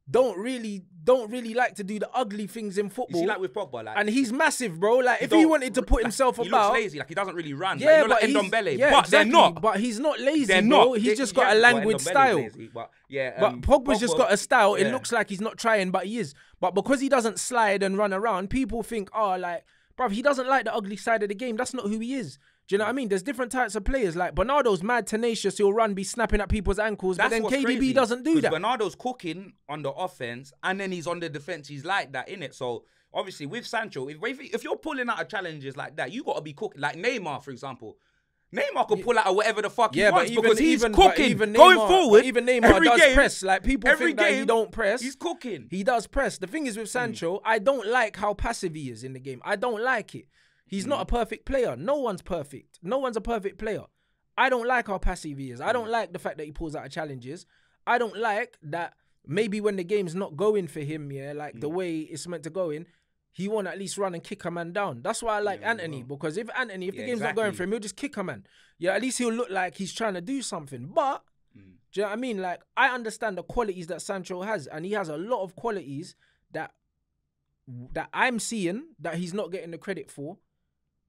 Don't really, don't really like to do the ugly things in you football. see, like with Pogba, like and he's massive, bro. Like if he wanted to put like, himself he about, looks lazy. Like he doesn't really run. yeah, like, but you know, he's, like yeah, but exactly. they're not. But he's not lazy, they're bro. not. He's They- just got yeah, a languid style. lazy, but yeah, But um, Pogba's just got a style. It looks like he's not trying, but he is. But because he doesn't slide and run around, people think, oh, like, bruv, he doesn't like the ugly side of the game. That's not who he is. Do you know what I mean? There's different types of players. Like Bernardo's mad tenacious. He'll run, be snapping at people's ankles. That's but then KDB crazy, doesn't do that. Bernardo's cooking on the offense, and then he's on the defense. He's like that in it. So obviously, with Sancho, if if, you're pulling out of challenges like that, you got to be cooking. Like Neymar, for example. Neymar could pull out of whatever the fuck yeah, he wants even because he's even cooking. even going forward, even Neymar does game, press. Like people every think that he don't press. He's cooking. He does press. The thing is with hmm. Sancho, I don't like how passive he is in the game. I don't like it. He's not hmm. a perfect player. No one's perfect. No one's a perfect player. I don't like how passive he is. I don't hmm. like the fact that he pulls out of challenges. I don't like that maybe when the game's not going for him, yeah, like the hmm. way it's meant to go in, he won't at least run and kick a man down. That's why I like Antony because if Antony, if the Yeah, game's not going for him, he'll just kick a man. Yeah, at least he'll look like he's trying to do something. But do you know what I mean? Like I understand the qualities that Sancho has, and he has a lot of qualities that that I'm seeing that he's not getting the credit for.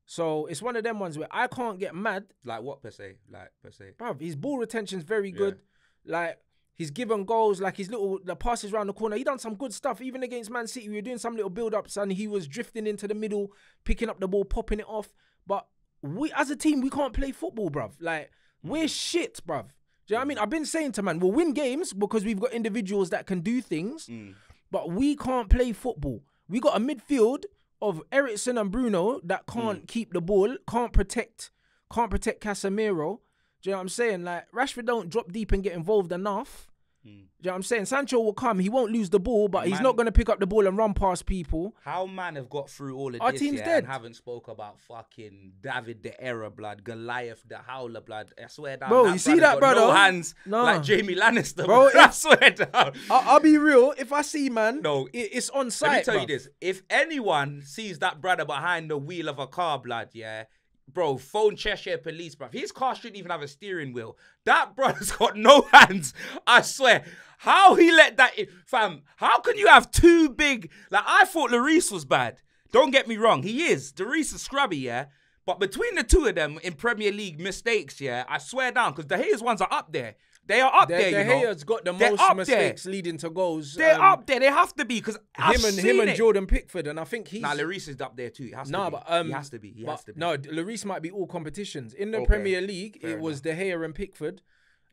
So it's one of them ones where I can't get mad Like what per se? Like per se. bruv, his ball retention's very good. Like he's given goals, like his little the passes around the corner. He done some good stuff. Even against Man City, we were doing some little build ups and he was drifting into the middle, picking up the ball, popping it off. But we as a team, we can't play football, bruv. Like we're shit, bruv. Do you know what I mean? I've been saying to man, we'll win games because we've got individuals that can do things, mm. but we can't play football. We got a midfield of Eriksen and Bruno that can't hmm. keep the ball, can't protect, can't protect Casemiro. Do you know what I'm saying? Like Rashford don't drop deep and get involved enough. Do you know what I'm saying? Sancho will come, he won't lose the ball, but he's not gonna pick up the ball and run past people. How man have got through all of Our this team's yeah, dead. and haven't spoke about fucking David the Error blood, Goliath the Howler blood. I swear down. Bro, that you see that, got No brother? hands Nah. like Jaime Lannister, Bro, bro. I swear down. I- I'll be real. If I see man, No. it, it's on Let site. me tell you this: if anyone sees that brother behind the wheel of a car, blood, yeah, bro, phone Cheshire police, bruv. His car shouldn't even have a steering wheel. That brother's got no hands. I swear. How he let that in, fam? How can you have two big? Like I thought, Lloris was bad. Don't get me wrong, he is. Lloris is scrubby, yeah. But between the two of them in Premier League mistakes, yeah, I swear down, because the Hayes ones are up there. They are up De, there. De you know? Gea's got the They're most up there. leading to goals. They're um, up there. They have to be because Him and him and Jordan Pickford, and I think he's Nah, Lloris is up there too. It has Nah, to be. but um, he has to be. He but has to be. No, Lloris might be all competitions in the Okay, Premier League. fair it was De Gea and Pickford.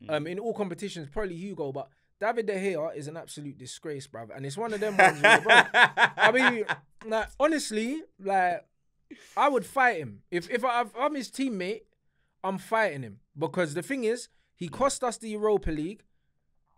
Mm. Um, in all competitions, probably Hugo, but David De Gea is an absolute disgrace, bruv. And it's one of them ones, where, bro. I mean, like honestly, like I would fight him if if, I, if I'm his teammate. I'm fighting him because the thing is, he cost us the Europa League.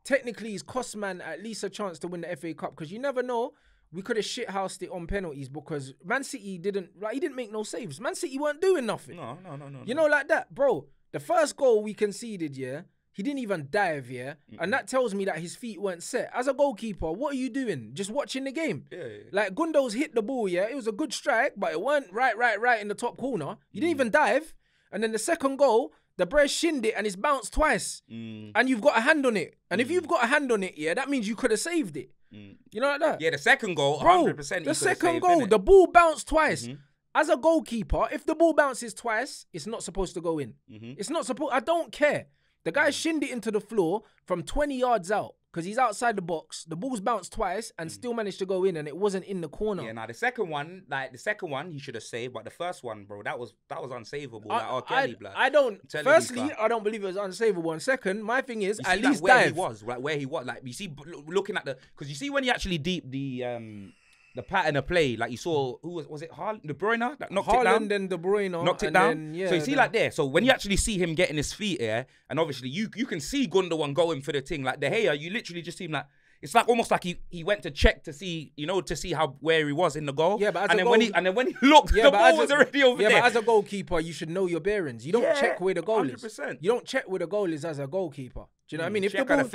Technically, he's cost man at least a chance to win the FA Cup because you never know. We could have shithoused it on penalties because Man City didn't like he didn't make no saves. Man City weren't doing nothing. no, no, no, no. You know, like that, bro. The first goal we conceded, yeah, he didn't even dive, yeah, and that tells me that his feet weren't set. As a goalkeeper, what are you doing? Just watching the game. Yeah, yeah. Like Gundo's hit the ball, yeah, it was a good strike, but it weren't right, right, right in the top corner. He didn't mm. even dive, and then the second goal, the Bres shinned it and it's bounced twice, mm. and you've got a hand on it. And if mm. you've got a hand on it, yeah, that means you could have saved it. Mm. You know like that. Yeah, the second goal, Bro, 100%. the second goal, the ball bounced twice. Mm-hmm. As a goalkeeper, if the ball bounces twice, it's not supposed to go in. Mm-hmm. It's not supposed. I don't care. The guy shinned it into the floor from 20 yards out because he's outside the box. The ball's bounced twice and still managed to go in, and it wasn't in the corner. Yeah, now the second one, like the second one, he should have saved, but the first one, bro, that was that was unsavable. I, like. I- Kelly, blood. I don't. you, Firstly, fam. I don't believe it was unsavable. And second, my thing is You at least where dive. he was, like where he was, like you see, looking at the, because you see when he actually deep the um the pattern of play, like you saw who was was it Har- De Bruyne that knocked it down. And De Bruyne knocked it down. Then, yeah, so you see, the- like there. So when you actually see him getting his feet here, and obviously you you can see Gundogan going for the thing. Like De Gea, you literally just see him like it's like almost like he, he went to check to see you know to see how where he was in the goal. Yeah, but as and a then when he and then when he looked, the ball a- was already over yeah, there. but as a goalkeeper, you should know your bearings. You don't Yeah, check where the goal is. 100%. You don't check where the goal is as a goalkeeper. Do you know what I mean? If the ball,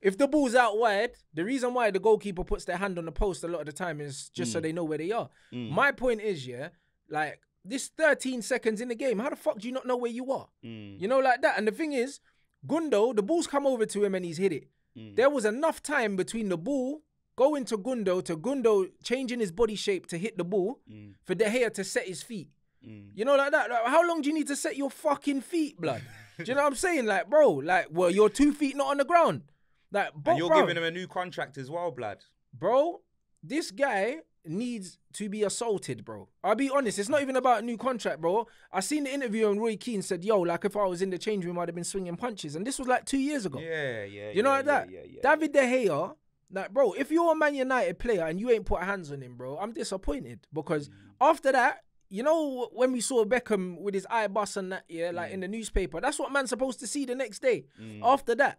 if the ball's out wide, the reason why the goalkeeper puts their hand on the post a lot of the time is just Mm. so they know where they are. My point is, yeah, like this 13 seconds in the game, how the fuck do you not know where you are? Mm. You know, like that. And the thing is, Gundo, the ball's come over to him and he's hit it. Mm. There was enough time between the ball going to Gundo to Gundo changing his body shape to hit the ball Mm. for De Gea to set his feet. You know, like that. Like, how long do you need to set your fucking feet, blood? do you know what I'm saying? Like, bro, like, well, your two feet not on the ground. Like, but, you're bro, giving him a new contract as well, blood. bro, this guy needs to be assaulted, bro. I'll be honest, it's not even about a new contract, bro. I seen the interview and Roy Keane said, yo, like if I was in the change room, I'd have been swinging punches. And this was like two years ago. Yeah, yeah. You know yeah, like that? Yeah, yeah. David De Gea, like, bro, if you're a Man United player and you ain't put hands on him, bro, I'm disappointed because Mm. after that, you know, when we saw Beckham with his eye bus and that, yeah, like Mm. in the newspaper, that's what man's supposed to see the next day. After that,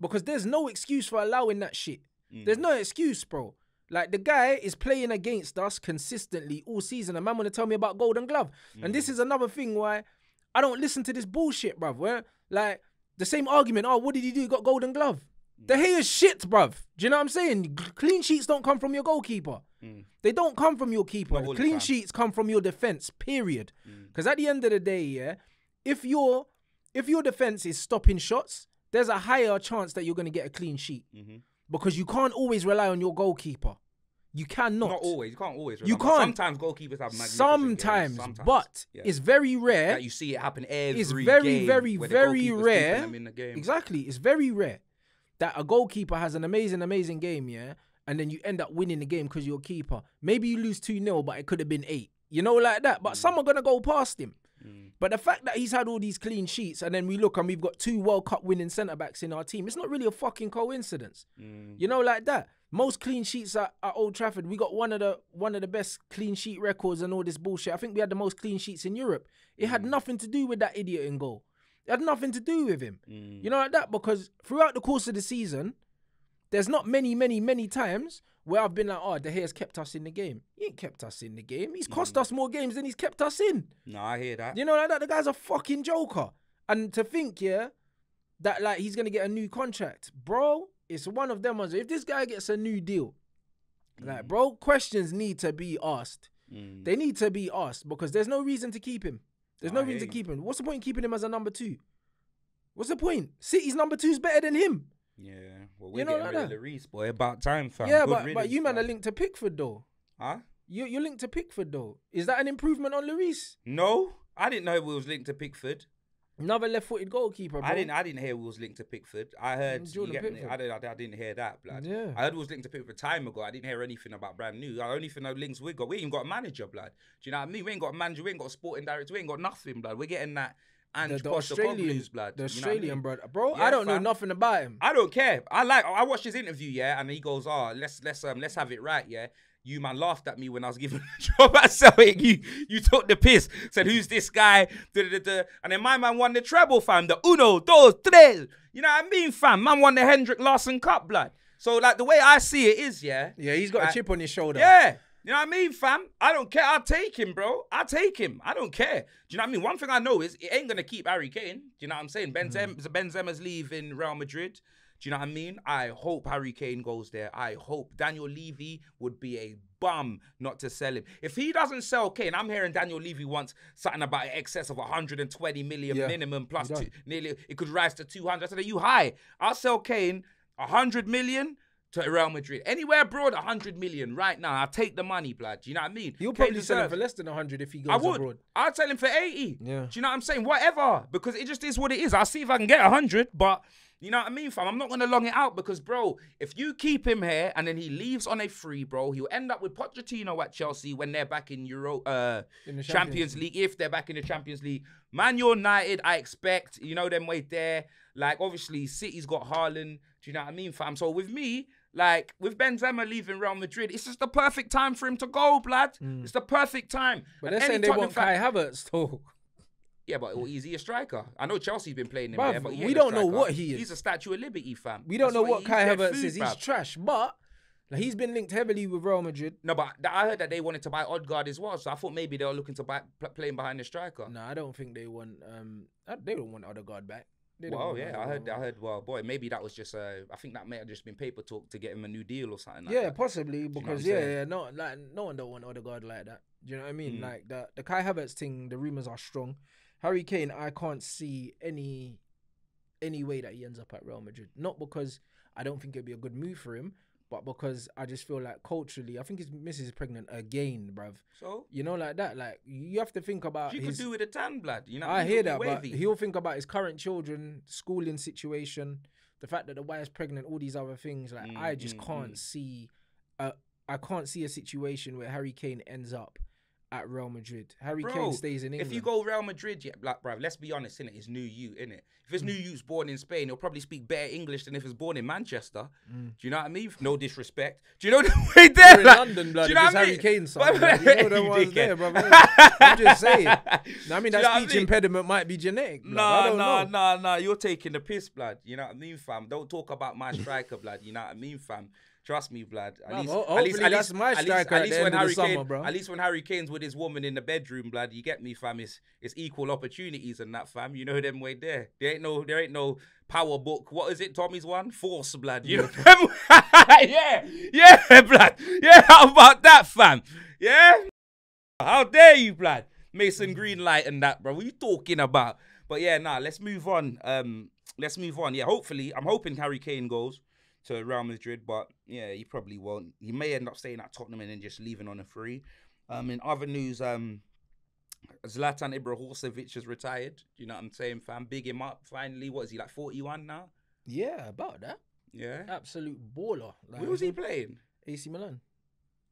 because there's no excuse for allowing that shit. Mm. There's no excuse, bro. Like the guy is playing against us consistently all season. A man want to tell me about Golden Glove, and Mm. this is another thing why I don't listen to this bullshit, bruv. Where like the same argument. Oh, what did he do? He got Golden Glove. The hair is shit, bruv. Do you know what I'm saying? Clean sheets don't come from your goalkeeper. Mm. They don't come from your keeper. The Clean sheets come from your defense. Period. Mm. Because at the end of the day, yeah, if your if your defense is stopping shots, there's a higher chance that you're going to get a clean sheet mm-hmm. because you can't always rely on your goalkeeper. You cannot. Not always. You can't always. You can't. Sometimes goalkeepers have magnificent Sometimes, games. Sometimes. but Yeah. it's very rare. Like you see it happen every it's very, very, very rare. in the game. Exactly. It's very rare that a goalkeeper has an amazing, amazing game, yeah, and then you end up winning the game because you're a keeper. Maybe you lose 2 0, but it could have been 8. You know, like that. Mm. But some are going to go past him. But the fact that he's had all these clean sheets and then we look and we've got two World Cup winning centre backs in our team, it's not really a fucking coincidence. Mm. You know, like that. Most clean sheets at, at Old Trafford. We got one of the one of the best clean sheet records and all this bullshit. I think we had the most clean sheets in Europe. It had nothing to do with that idiot in goal. It had nothing to do with him. Mm. You know like that because throughout the course of the season, there's not many, many, many times where I've been like, oh, De Gea's kept us in the game. He ain't kept us in the game. He's cost mm. us more games than he's kept us in. No, I hear that. You know like that. The guy's a fucking joker. And to think, yeah, that like he's gonna get a new contract, bro. It's one of them ones. If this guy gets a new deal, like, mm. bro, questions need to be asked. Mm. They need to be asked because there's no reason to keep him. There's no I reason to keep him. What's the point in keeping him as a number two? What's the point? City's number two is better than him. Yeah. Well, we're You know getting like rid of Lloris, boy. About time, fam. yeah, Good but but you man are linked to Pickford though. Huh? You you're linked to Pickford though. Is that an improvement on Lloris? No, I didn't know we was linked to Pickford. Another left-footed goalkeeper, bro. I didn't. I didn't hear we was linked to Pickford. I heard. Jordan get? Pickford. I didn't. I, didn't hear that, blood. Yeah. I heard we was linked to Pickford time ago. I didn't hear anything about brand new. The only thing no links we got. We ain't got a manager, blood. Do you know what I mean? We ain't got a manager. We ain't got a sporting director. We ain't got nothing, blood. We're getting that. the, And the Australian, blood. the You know I Australian mean? brother, bro. Yeah, I don't know nothing about him. I don't care. I like. I watched his interview, yeah, and he goes, "Oh, let's let's um let's have it right, yeah." You man laughed at me when I was given a job at Celtic. You you took the piss. Said, "Who's this guy?" Da, da, da. And then my man won the treble, fam. The uno, dos, tres. You know what I mean, fam? Man won the Henrik Larsson Cup, blood. So like the way I see it is, yeah, Yeah, he's got Like- a chip on his shoulder. yeah. You know what I mean, fam? I don't care. I'll take him, bro. I'll take him. I don't care. Do you know what I mean? One thing I know is it ain't gonna keep Harry Kane. Do you know what I'm saying? Benzema, mm. Benzema's leaving Real Madrid. Do you know what I mean? I hope Harry Kane goes there. I hope Daniel Levy would be a bum not to sell him. If he doesn't sell Kane, I'm hearing Daniel Levy wants something about excess of 120 million Yeah, minimum plus two, nearly it could rise to 200. I said, are you high? I'll sell Kane 100 million to Real Madrid. Anywhere abroad, 100 million right now. I'll take the money, blood. Do you know what I mean? He'll Kane probably sell him for less than 100 if he goes I would. abroad. I'll tell him for 80. Yeah. Do you know what I'm saying? Whatever. Because it just is what it is. I'll see if I can get 100, but you know what I mean, fam? I'm not going to long it out because, bro, if you keep him here and then he leaves on a free, bro, he'll end up with Pochettino at Chelsea when they're back in Euro uh, In the Champions, Champions League. If they're back in the Champions League. Man United, I expect, you know, them way there. Like, obviously, City's got Haaland. Do you know what I mean, fam? So with me, like with Benzema leaving Real Madrid, it's just the perfect time for him to go, blood. It's the perfect time. Mm. But And they're saying they Tottenham want fan- Kai Havertz though. Yeah, but well, is he a striker? I know Chelsea's been playing him Bruv, there, but he we don't know what he is. He's a Statue of Liberty fan. We don't That's know what Kai Havertz is. He's trash, but like, he's been linked heavily with Real Madrid. no, but I heard that they wanted to buy Odegaard as well, so I thought maybe they were looking to buy pl- playing behind the striker. No, I don't think they want. Um, they don't want Odegaard back. They Well, yeah, I heard. I heard. Well, boy, maybe that was just. Uh, I think that may have just been paper talk to get him a new deal or something. Like yeah, that. possibly because I'm yeah, yeah, no, like no one don't want Odegaard like that. Do you know what I mean? Mm. Like the the Kai Havertz thing, the rumors are strong. Harry Kane, I can't see any any way that he ends up at Real Madrid. Not because I don't think it'd be a good move for him, but because I just feel like culturally, I think his missus is pregnant again, bruv. So You know, like that. Like you have to think about. you could do with a tan blood. You know, I hear that, be but he'll think about his current children, schooling situation, the fact that the wife's pregnant, all these other things. Like I Mm, just mm, can't mm. see, uh, I can't see a situation where Harry Kane ends up at Real Madrid. Harry Bro, Kane stays in England. If you go Real Madrid, yeah, like, bro, let's be honest, innit? It's new you, innit? If it's new Mm. you's born in Spain, he'll probably speak better English than if it's born in Manchester. Mm. Do you know what I mean? No disrespect. Do you know the way there? You're in London, blood. do you know what I Harry mean? Kane, son, But- you know the ones there, brother. I'm just saying. I mean, that what I speech mean? impediment might be genetic. Nah, nah, nah, nah. You're taking the piss, blood. You know what I mean, fam? Don't talk about my striker, blood. You know what I mean, fam? Trust me, blood. At least, at least, at least, my at least, at least when end of the Harry summer, Kane, bro. at least when Harry Kane's with his woman in the bedroom, blood, you get me, fam. It's it's equal opportunities and that, fam. You know them way there. There ain't no, there ain't no power book. What is it? Tommy's one, force, blood. You know them? yeah, yeah, blood. Yeah, how about that, fam? Yeah. How dare you, blood? Mason Greenlight and that, bro. What you talking about? But yeah, nah, let's move on. Um, let's move on. Yeah, hopefully, I'm hoping Harry Kane goes to Real Madrid, but yeah, he probably won't. He may end up staying at Tottenham and then just leaving on a free. Um, in other news, um, Zlatan Ibrahimovic has retired. You know what I'm saying, fam? Big him up. Finally, what is he like? 41 now? Yeah, about that. Yeah. Absolute baller. Like, Where was he playing? AC Milan.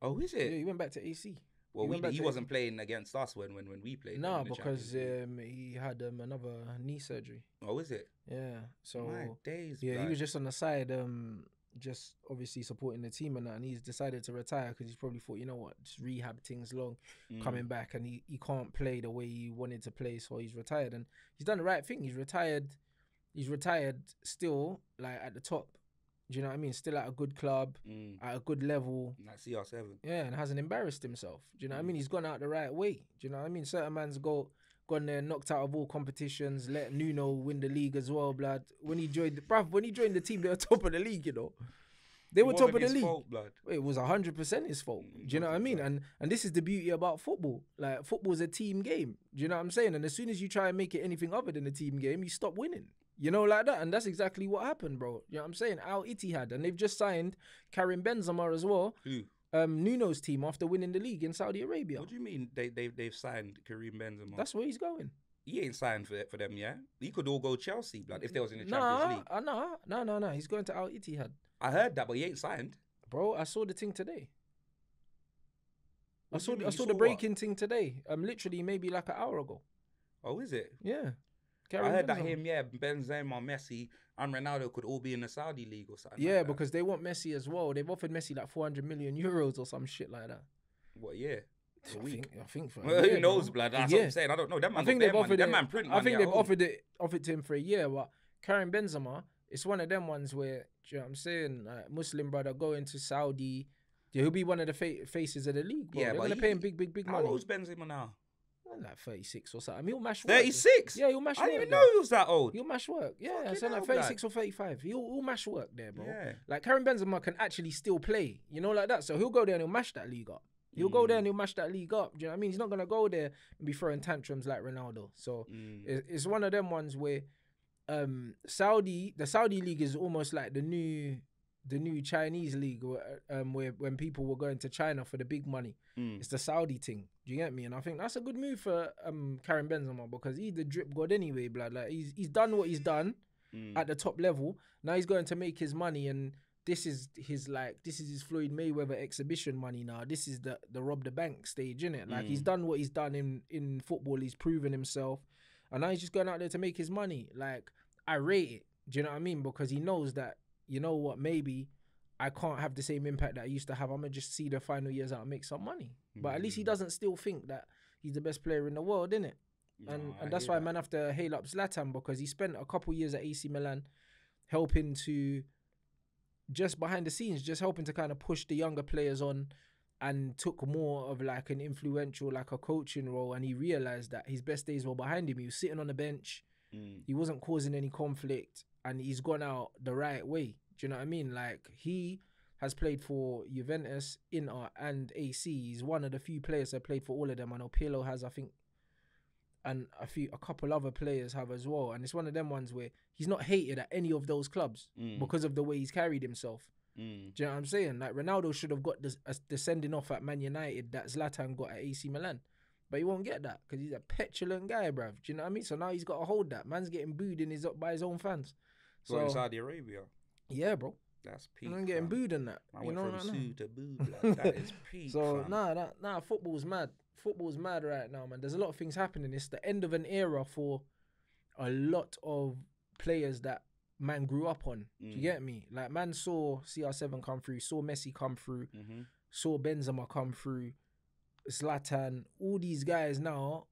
Oh, is it? Yeah, he went back to AC. Well, he we, he wasn't playing against us when when, when we played. No, because um, he had um, another knee surgery. oh, is it? Yeah, so My days. yeah, he was just on the side, um, just obviously supporting the team and that, and he's decided to retire because he's probably thought, you know what, just rehab things long, Mm. coming back, and he, he can't play the way he wanted to play, so he's retired, and he's done the right thing. He's retired, he's retired still like at the top. Do you know what I mean? Still at a good club, Mm. at a good level. Like CR7. Yeah, and hasn't embarrassed himself. Do you know what I Mm. mean? He's gone out the right way. Do you know what I mean? Certain man's go gone there, knocked out of all competitions, let Nuno win the league as well, blood. When he joined, bruv, when he joined the team, they were top of the league. You know, they were top of the his league. fault, blood. It was hundred percent his fault. Mm, Do you know what I mean? And and this is the beauty about football. Like football's a team game. Do you know what I'm saying? And as soon as you try and make it anything other than a team game, you stop winning. You know, like that. And that's exactly what happened, bro. You know what I'm saying? Al Ittihad, and they've just signed Karim Benzema as well Who? um, Nuno's team after winning the league in Saudi Arabia. What do you mean they they they've signed Karim Benzema? That's where he's going. he ain't signed for for them, yeah. He could all go Chelsea, blood, if they was in the Champions Nah, League. uh, nah, no, no, no. He's going to Al Ittihad, I heard that, but he ain't signed. bro. I saw the thing today. I What do saw the. I saw saw the what? breaking thing today. Um, literally maybe like an hour ago. Oh, is it? Yeah. I heard that him, yeah, Benzema, Messi, and Ronaldo could all be in the Saudi league or something. Yeah, like because they want Messi as well. They've offered Messi like 400 million euros or some shit like that. what? Yeah, a I think, I think for a Well, year, who knows, blood? That's what. I'm saying. I don't know. That man I think they've offered it. That man print I think they've offered it offered to him for a year. But Karim Benzema, it's one of them ones where do you know what I'm saying, like, Muslim brother going to Saudi. Yeah, he'll be one of the fa- faces of the league. Bro. Yeah, They're but gonna he- pay him big, big, big How money. old's Benzema now? Like 36 or something. He'll mash work. 36. Yeah, he'll mash I didn't even know he was that old. He'll mash work. Yeah, Fucking so like hell, 36 or 35. He'll, he'll mash work there, bro. Yeah. Like Karim Benzema can actually still play, you know, like that. So he'll go there and he'll mash that league up. He'll go there and he'll mash that league up. Do you know what I mean? He's not gonna go there and be throwing tantrums like Ronaldo. So Mm. it's, it's one of them ones where um Saudi, the Saudi league is almost like the new, the new Chinese league, where, um, where when people were going to China for the big money. Mm. It's the Saudi thing. Do you get me? And I think that's a good move for um Karim Benzema because he's the drip god anyway, blood. Like he's he's done what he's done Mm. at the top level. Now he's going to make his money, and this is his like this is his Floyd Mayweather exhibition money. Now this is the the rob the bank stage, is it? Like he's Mm. done what he's done in in football. He's proven himself, and now he's just going out there to make his money. Like I rate it. Do you know what I mean? Because he knows that you know what maybe. I can't have the same impact that I used to have. I'm gonna just see the final years out and make some money. But at least he Mm. doesn't still think that he's the best player in the world, innit? and No, I and that's why that. man have to hail up Zlatan because he spent a couple years at AC Milan helping to just behind the scenes, just helping to kind of push the younger players on and took more of like an influential, like a coaching role. And he realized that his best days were behind him. He was sitting on the bench, Mm. he wasn't causing any conflict, and he's gone out the right way. Do you know what I mean? Like he has played for Juventus, Inter, and AC. He's one of the few players that played for all of them. I know Pirlo has, I think, and a few, a couple other players have as well. And it's one of them ones where he's not hated at any of those clubs Mm. because of the way he's carried himself. Mm. Do you know what I'm saying? Like Ronaldo should have got this, the sending off at Man United that Zlatan got at AC Milan. But he won't get that because he's a petulant guy, bruv. Do you know what I mean? So now he's got to hold that. Man's getting booed in his up by his own fans. So in Saudi Arabia, yeah, bro. That's peak. I'm getting booed in that. I you went know from what I Sue mean? to boo. blood. That is peak. So fam. nah, nah, nah. Football's mad. Football's mad right now, man. There's a lot of things happening. It's the end of an era for a lot of players that man grew up on. Do you Mm. get me? Like man saw CR7 come through, saw Messi come through, Mhm. saw Benzema come through, Zlatan. All these guys now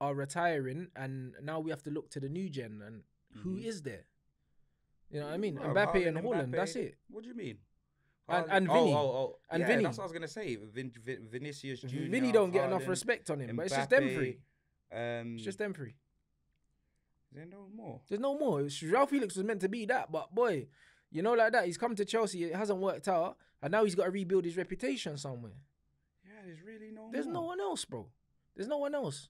are retiring, and now we have to look to the new gen. And who Mhm. is there? You know what I mean? Well, Mbappe and Haaland. That's it. What do you mean? And- and oh, Vinny. Oh, oh, And yeah, Vinny. That's what I was gonna say. Vin, Vin, Vinicius Junior. Vinny don't get enough respect on him, but it's just them three. Um, It's just them three. is there no more? There's no more. Joao Felix was meant to be that, but boy, you know, like that, he's come to Chelsea, it hasn't worked out, and now he's got to rebuild his reputation somewhere. Yeah, there's really no. There's more. no one else, bro. There's no one else.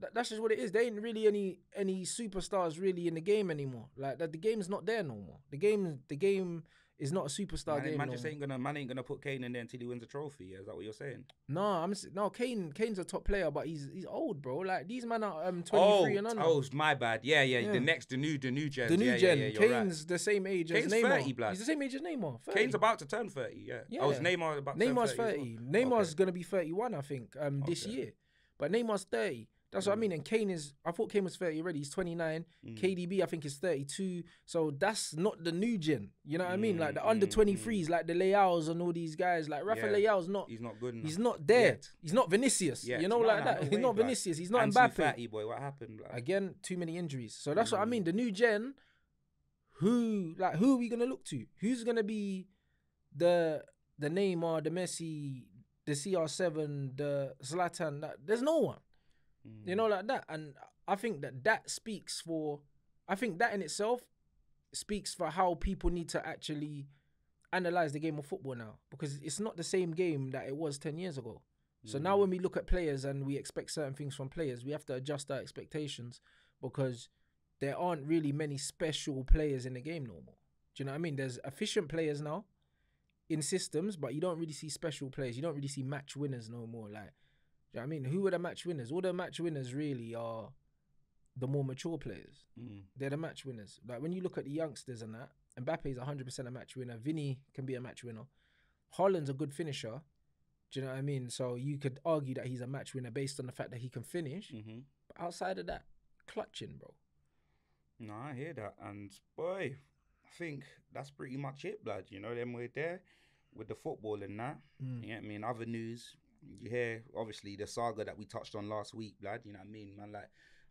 That, that's just what it is. There ain't really any any superstars really in the game anymore. Like that, the game's not there no more. The game, the game is not a superstar Man, game. man no just ain't gonna man ain't gonna put Kane in there until he wins a trophy. Yeah, is that what you're saying? No, I'm no Kane. Kane's a top player, but he's he's old, bro. Like these men are um 23 Oh, and under. oh, my bad. Yeah, yeah, Yeah. The next, the new, the new gen. the new yeah, gen. Yeah, yeah, you're right. Kane's the same age Kane's as Neymar. 30, blood. He's the same age as Neymar. 30. Kane's about to turn 30, yeah. Oh, is Yeah. Neymar about to Neymar's turn 30? 30. well? Neymar's Okay. gonna be 31, I think, um, this Okay. year. But Neymar's 30. That's what I Mm. mean. And Kane is. I thought Kane was 30 already. He's 29. Mm. KDB, I think, is 32. So that's not the new gen. You know what I mean? Like the Mm, under mm, 23s, like the Leao's and all these guys. Like Rafa Yeah. Leao's not. He's not good enough. He's not there. Yet. He's not Vinicius. Yet. You know, Nah, like nah, that. no he's way, not. Vinicius. He's not Ansu Mbappe. Fati, boy, what happened? Again, too many injuries. So that's what I Mm. mean. The new gen, who like who are we gonna look to? Who's gonna be the the Neymar, the Messi, the CR7, the Zlatan? There's no one. You Mm. know, like that. And I think that that speaks for. I think that in itself speaks for how people need to actually analyze the game of football now because it's not the same game that it was 10 years ago. So Mm. now when we look at players and we expect certain things from players, we have to adjust our expectations because there aren't really many special players in the game no more. Do you know what I mean? There's efficient players now in systems, but you don't really see special players. You don't really see match winners no more. Like, you know what I mean? Who are the match winners? All the match winners really are the more mature players. Mm. They're the match winners. Like when you look at the youngsters and that, Mbappe is 100% a match winner. Vinny can be a match winner. Haaland's a good finisher. Do you know what I mean? So you could argue that he's a match winner based on the fact that he can finish. hmm But outside of that, clutching, bro. No, I hear that, and boy, I think that's pretty much it, blood. You know, then we're there with the football and that. Mm. You know what I mean? Other news, you hear obviously the saga that we touched on last week, blood. You know what I mean, man? Like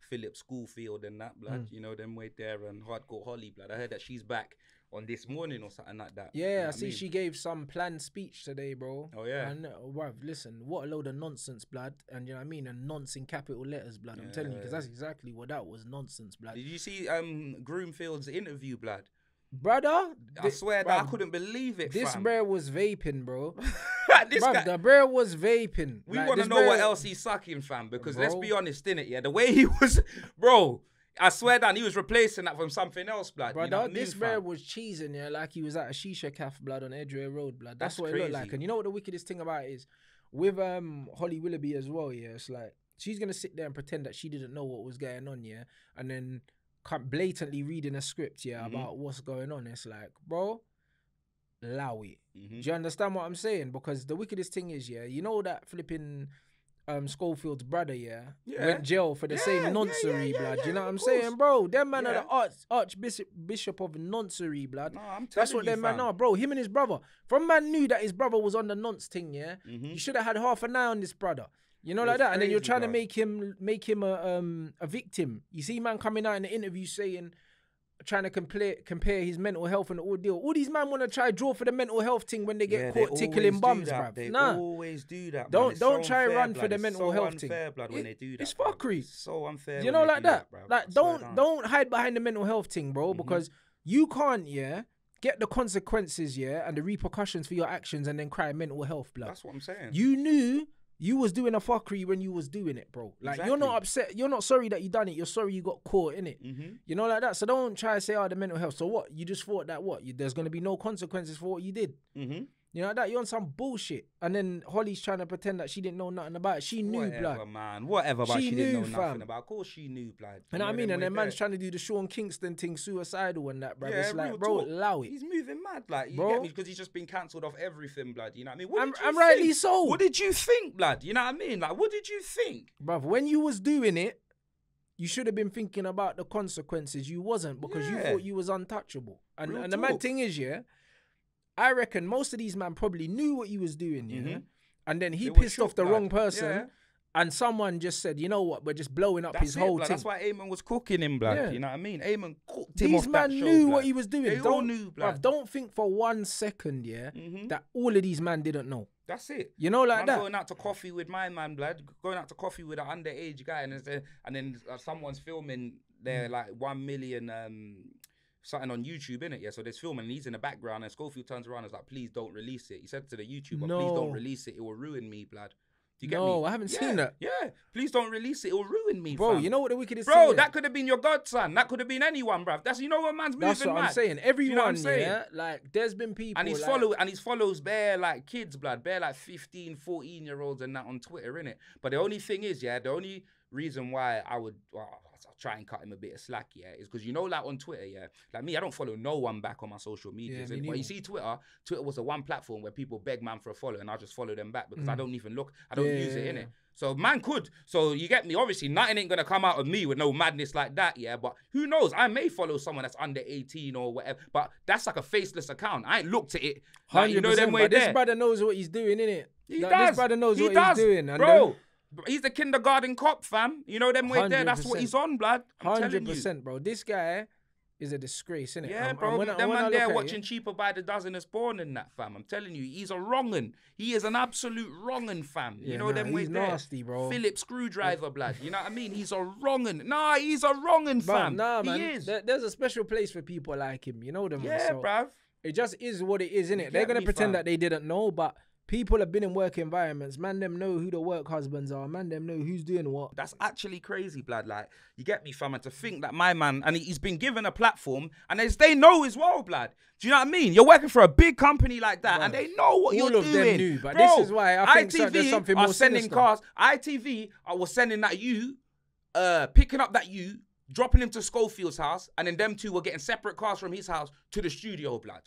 Philip Schoolfield and that, blood. Mm. You know, them way there and hardcore Holly, blood. I heard that she's back on this morning or something like that. you Yeah, know I see mean? she gave some planned speech today, bro. Oh, yeah? And uh, bruv, listen, what a load of nonsense, blood. And you know what I mean? And nonce in capital letters, blood. I'm telling you, because that's exactly what that was nonsense, blood. Did you see um Groomfield's interview, blood? Brother, I thi- swear that I couldn't believe it. This fam. was vaping, bro. this Bruv, guy, the bro was vaping. We Like, want to this know what else he's sucking, fam. Because let's be Bro. honest, it, Yeah, the way he was, bro. I swear that he was replacing that from something else, blood. Brother, you know what I mean, this bro was cheesing, yeah, like he was at a shisha calf blood on Edgware Road, blood. That's, That's what it looked like. And you know what the wickedest thing about it is? With um Holly Willoughby as well, yeah, it's like she's gonna sit there and pretend that she didn't know what was going on, yeah, and then blatantly reading a script, yeah, Mhm. about what's going on. It's like, bro, allow it. Mhm. Do you understand what I'm saying? Because the wickedest thing is, yeah, you know that flipping um Schofield's brother, yeah, Yeah. went jail for the Yeah, same noncery, yeah, blood. you know what I'm course. saying, bro? Them man are the arch archbishop bishop of noncery, blood. No, I'm That's what you, them man fam. are, bro. Him and his brother. From man knew that his brother was on the nonce thing, yeah. Mhm. You should have had half an eye on this brother. You know, like that, and then you're crazy, trying to make him make him a um a victim. You see, man coming out in the interview saying, trying to compare compare his mental health and the ordeal. All these man want to try draw for the mental health thing when they get Yeah, caught they tickling bums, that. bruv. They Nah, always do that. Don't- don't so try unfair, run for the It's mental so health thing. blood, when It- they do that. it's fuckery. It's so unfair. you know, like that. bruv. like, don't don't hide behind the mental health thing, bro, Mhm. because you can't, yeah, get the consequences, yeah, and the repercussions for your actions, and then cry mental health, blood. That's what I'm saying. You knew you was doing a fuckery when you was doing it, bro. Like you're not upset. You're not sorry that you done it. You're sorry you got caught in it. Mm-hmm. You know, like that. So don't try to say, "Oh, the mental health." So what? You just thought that what? You, there's gonna be no consequences for what you did. Mm-hmm. You know that. You're on some bullshit. And then Holly's trying to pretend that she didn't know nothing about it. She knew, Whatever, blood. man. Whatever, but She she, didn't knew, know nothing fam. about. Of course, she knew, blood. You know what I mean? And then man's trying to do the Sean Kingston thing, suicidal and that, bro. Yeah, it's like, bro, talk. allow it. He's moving mad, like you Bro. get me, because he's just been cancelled off everything, blood. You know what I mean? What I'm, I'm rightly so. What did you think, blood? You know what I mean? Like, what did you think? bro? when you was doing it, you should have been thinking about the consequences. You wasn't because you thought you was untouchable. And Real and the mad thing is, yeah, I reckon most of these man probably knew what he was doing, yeah. Mhm. And then he They pissed off the blood. wrong person, Yeah. and someone just said, "You know what? We're just blowing up That's his it, whole blood. That's why Eamonn was cooking him, blood. Yeah. You know what I mean? Eamonn cooked him These off man that show, knew blood. what he was doing. They all don't, knew, bruv, blood. don't think for one second, yeah, Mhm. that all of these man didn't know. That's it. You know, like man that. going out to coffee with my man, blood. Going out to coffee with an underage guy, and then and then uh, someone's filming Mm. their like one million um something on YouTube, innit? Yeah, so there's filming, and he's in the background, and Schofield turns around and is like, "Please don't release it." He said to the YouTuber, "Please don't release it. It will ruin me, blood." Do you get No, me? I haven't Yeah, seen that. Yeah, please don't release it. It'll ruin me, Bro, fam. you know what the wickedest Bro, thing is? Bro, that could have been your godson. That could have been anyone, bruv. That's you know what man's moving That's what mad. I'm saying. you know what I'm saying? yeah, like there's been people And he's like, follow and he's follows bare like kids, blood, bare like 15, 14 year olds and that on Twitter, innit? But the only thing is, yeah, the only reason why I would well, I'll try and cut him a bit of slack, yeah, is because you know, like on Twitter, yeah, like me, I don't follow no one back on my social medias. me innit? but you see, Twitter, Twitter was the one platform where people beg man for a follow, and I just follow them back because I don't even look, I don't Mm. Yeah, use it yeah, in yeah. it. So man could. So you get me. Obviously, nothing ain't gonna come out of me with no madness like that. Yeah, but who knows? I may follow someone that's under eighteen or whatever. But that's like a faceless account. I ain't looked at it. Like, you know 100%, them way but this brother knows what he's doing, innit? He Like, does. This brother knows he what does. he's doing, and bro. He's the kindergarten cop, fam. You know them way there. That's what he's on, blood. Hundred percent, bro. This guy is a disgrace, innit? Yeah, And- bro. when them man there at it- watching cheaper by the dozen is born in that fam. I'm telling you, he's a wrongin. He is an absolute wrongin, fam. you Yeah, know nah, them way he's there. nasty, bro. Philip screwdriver, blood. You know what I mean? He's a wrongin. Nah, he's a wrongin, fam. nah, man. He is. There- there's a special place for people like him. You know them. yeah, so bruv. It just is what it is, innit? You They're gonna me, pretend fam? that they didn't know, but people have been in work environments. Man, them know who the work husbands are. Man, them know who's doing what. That's actually crazy, blood. Like, you get me, fam, and to think that my man, and he's been given a platform, and as they know as well, blood. Do you know what I mean? You're working for a big company like that, and they know what All you're doing. All of them knew, but Bro, this is why I think so- there's something are more sending sinister. cars. ITV I was sending that you, uh, picking up that you, dropping him to Schofield's house, and then them two were getting separate cars from his house to the studio, blood.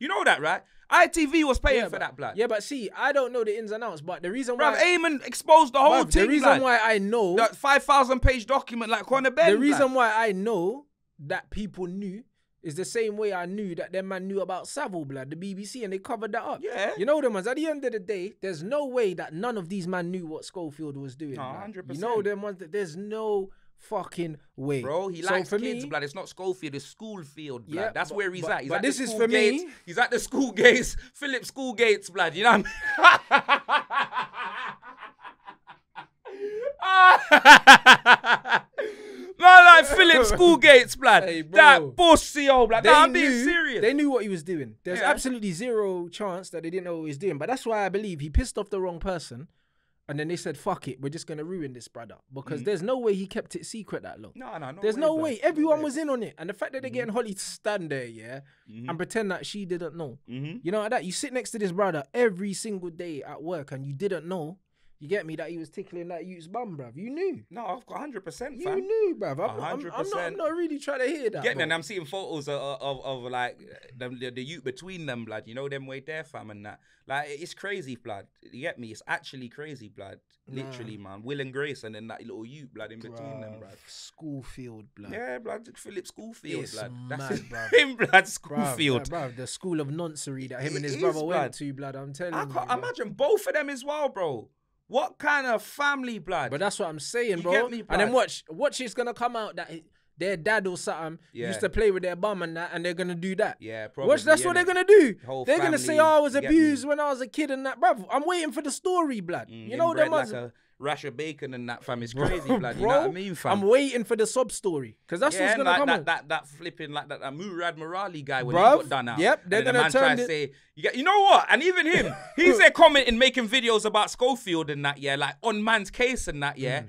You know that, right? ITV was paying Yeah, for but- that, blood. Yeah, but see, I don't know the ins and outs, but the reason Bruv, why, Eamonn exposed the whole Bruv, thing, the reason blood. why I know, That 5,000 page document like Conor Benn. the reason blood. why I know that people knew is the same way I knew that them man knew about Savile Blood, the BBC, and they covered that up. Yeah. You know them ones. At the end of the day, there's no way that none of these men knew what Schofield was doing. No, 100%. You know them ones. That there's no fucking way, Bro, he so likes for kids, me, blood. It's not Schofield, it's Schoolfield, blood. Yeah, That's but- where he's but- at. He's but at this is for me- He's at the school gates. Philip School Gates, blood. You know what I mean? Man, like Philip School Gates, blood. Hey, bro. that pussy, oh, blood. They Nah, I'm being serious. They knew what he was doing. There's Yeah. absolutely zero chance that they didn't know what he was doing. But that's why I believe he pissed off the wrong person. And then they said, fuck it, we're just going to ruin this brother. Because there's no way he kept it secret that long. Mm. no, no, no. There's no way. No Everyone way. was in on it. And the fact that they're getting Holly to stand there, yeah, and pretend that she didn't know. Mhm. You know like that? You sit next to this brother every single day at work and you didn't know, you get me, that he was tickling that youth's bum, bruv. You knew. No, I've got 100%, You knew, bruv. I'm, not, I'm, I'm, not, I'm not really trying to hear that. Get me, and I'm seeing photos of, of, of like the, the, the youth between them, blood. You know them way there, fam, and that. Like it's crazy, blood. You get me? It's actually crazy, blood. Literally, man. Will and Grace, and then that little youth, blood, in between them, Bruv. Schoolfield, blood. Yeah, blood. Philip Schoolfield, It's blood. mad, That's his bruv. name, blood. Bruv, Schoolfield. bruv, bruv, the school of noncery that him It and his is, brother blood. went to, blood. I'm telling you. I you. can't bruv. imagine both of them as well, bro. What kind of family, blood? But that's what I'm saying, You bro. me, and then watch, watch, it's gonna come out that their dad or something Yeah. used to play with their bum and that, and they're gonna do that. Yeah, Watch, that's probably, what they're gonna do. They're gonna say, "Oh, I was you get me? abused when I was a kid," and that, bruv. I'm waiting for the story, blood. Mm, you know them like a rash of bacon and that, fam. It's crazy, blood. You know what I mean, fam? I'm waiting for the sob story because that's yeah, what's gonna like come that, on. that, that flipping like that, that Murad Merali guy when Bruv, he got done out. yep, they're gonna the turn tried to it- say, you, get, you know what? And even him, he's there commenting, making videos about Schofield and that, yeah, like on man's case and that, yeah.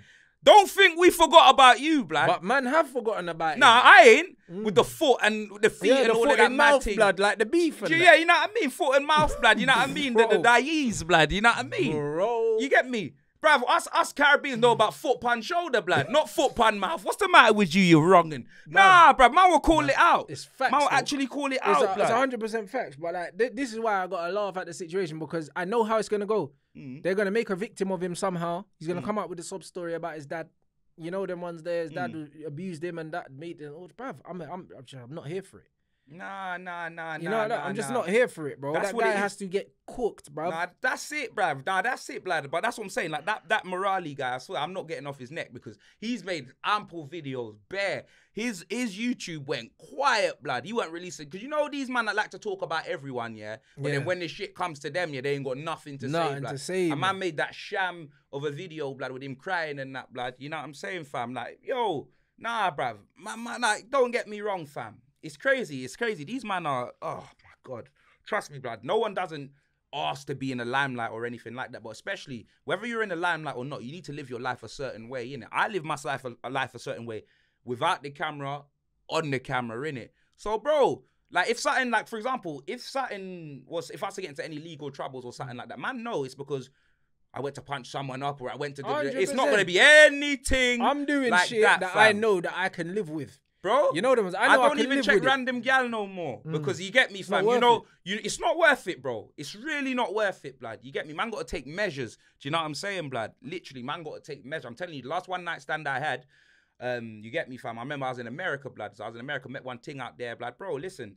Don't think we forgot about you, blood. Mm. But man have forgotten about you. nah. I ain't with the foot and the feet yeah, and the all foot of that mad mouth thing. blood, like the beef and Yeah, that. yeah, you know what I mean? Foot and mouth blood, you know what I mean? the, the Bro. dies blood, you know what I mean? bro. You get me? Bruv, us, us Caribbeans know about foot pan shoulder blood, not foot pan mouth. What's the matter with you, You're wronging. Nah, bruv, man will call it out. It's facts, Man will though. actually call it It's out, a, it's hundred percent facts, but like th- this is why I got to laugh at the situation because I know how it's gonna go. Mm. They're gonna make a victim of him somehow. He's gonna come out with a sob story about his dad. You know them ones there. His dad Mm. abused him and that made him. Oh, bruv, I'm, I'm, I'm, I'm not here for it. Nah, nah, nah, You nah, know, that? nah, I'm just nah. not here for it, bro. That's that what guy it has to get cooked, bro. Nah, that's it, bruv. Nah, that's it, blood. But that's what I'm saying. Like that, that Merali guy. I swear, I'm not getting off his neck because he's made ample videos. Bare. His his YouTube went quiet, blood. He weren't releasing because you know these man that like to talk about everyone, yeah. But Yeah. then when the shit comes to them, yeah, they ain't got nothing to say, Nothing blood. to say, A man man. made that sham of a video, blood, with him crying and that, blood. You know what I'm saying, fam? Like, yo, nah, bruv. Man, man, like, don't get me wrong, fam. It's crazy. It's crazy. These man are, oh my god. Trust me, blood. No one doesn't ask to be in the limelight or anything like that. But especially whether you're in the limelight or not, you need to live your life a certain way. innit? I live my life a, a life a certain way without the camera, on the camera, in it. So, bro, like if something like for example, if something was if I was to get into any legal troubles or something like that, man, no, it's because. I went to punch someone up, or I went to. do- It's not gonna be anything. I'm doing like shit that, I know that I can live with. Bro. You know them. I know I, don't can even check random gal no more because you get me, fam. You know, it. you it's not worth it, bro. It's really not worth it, blood. You get me, man. Got to take measures. Do you know what I'm saying, blood? Literally, man. Got to take measures. I'm telling you, the last one night stand I had, um, you get me, fam. I remember I was in America, blood. So I was in America, met one thing out there, blood. Bro, listen.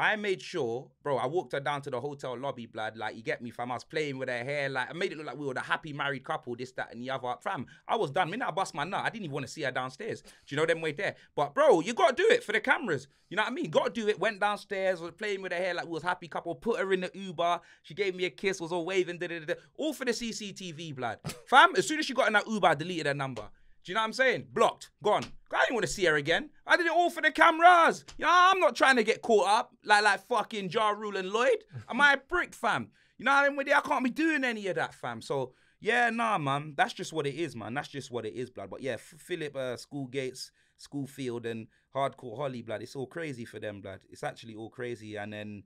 I made sure, bro, I walked her down to the hotel lobby, blood. Like, you get me, fam. I was playing with her hair. Like, I made it look like we were the happy married couple, this, that, and the other. Fam, I was done. Minute I bust my nut, I didn't even want to see her downstairs. Do you know them way there? But, bro, you got to do it for the cameras. You know what I mean? Got to do it. Went downstairs, was playing with her hair like we was happy couple. Put her in the Uber. She gave me a kiss, was all waving, da, da, da, all for the CCTV, blood. fam, as soon as she got in that Uber, I deleted her number. You know what I'm saying? Blocked, gone. I didn't want to see her again. I did it all for the cameras. You know, I'm not trying to get caught up like like fucking Ja Rule and Lloyd. Am I a brick, fam? You know what I mean? I can't be doing any of that, fam. So yeah, nah, man. That's just what it is, man. That's just what it is, blood. But yeah, Philip, uh, School Gates, Schoolfield, and Hardcore Holly, blood. It's all crazy for them, blood. It's actually all crazy. And then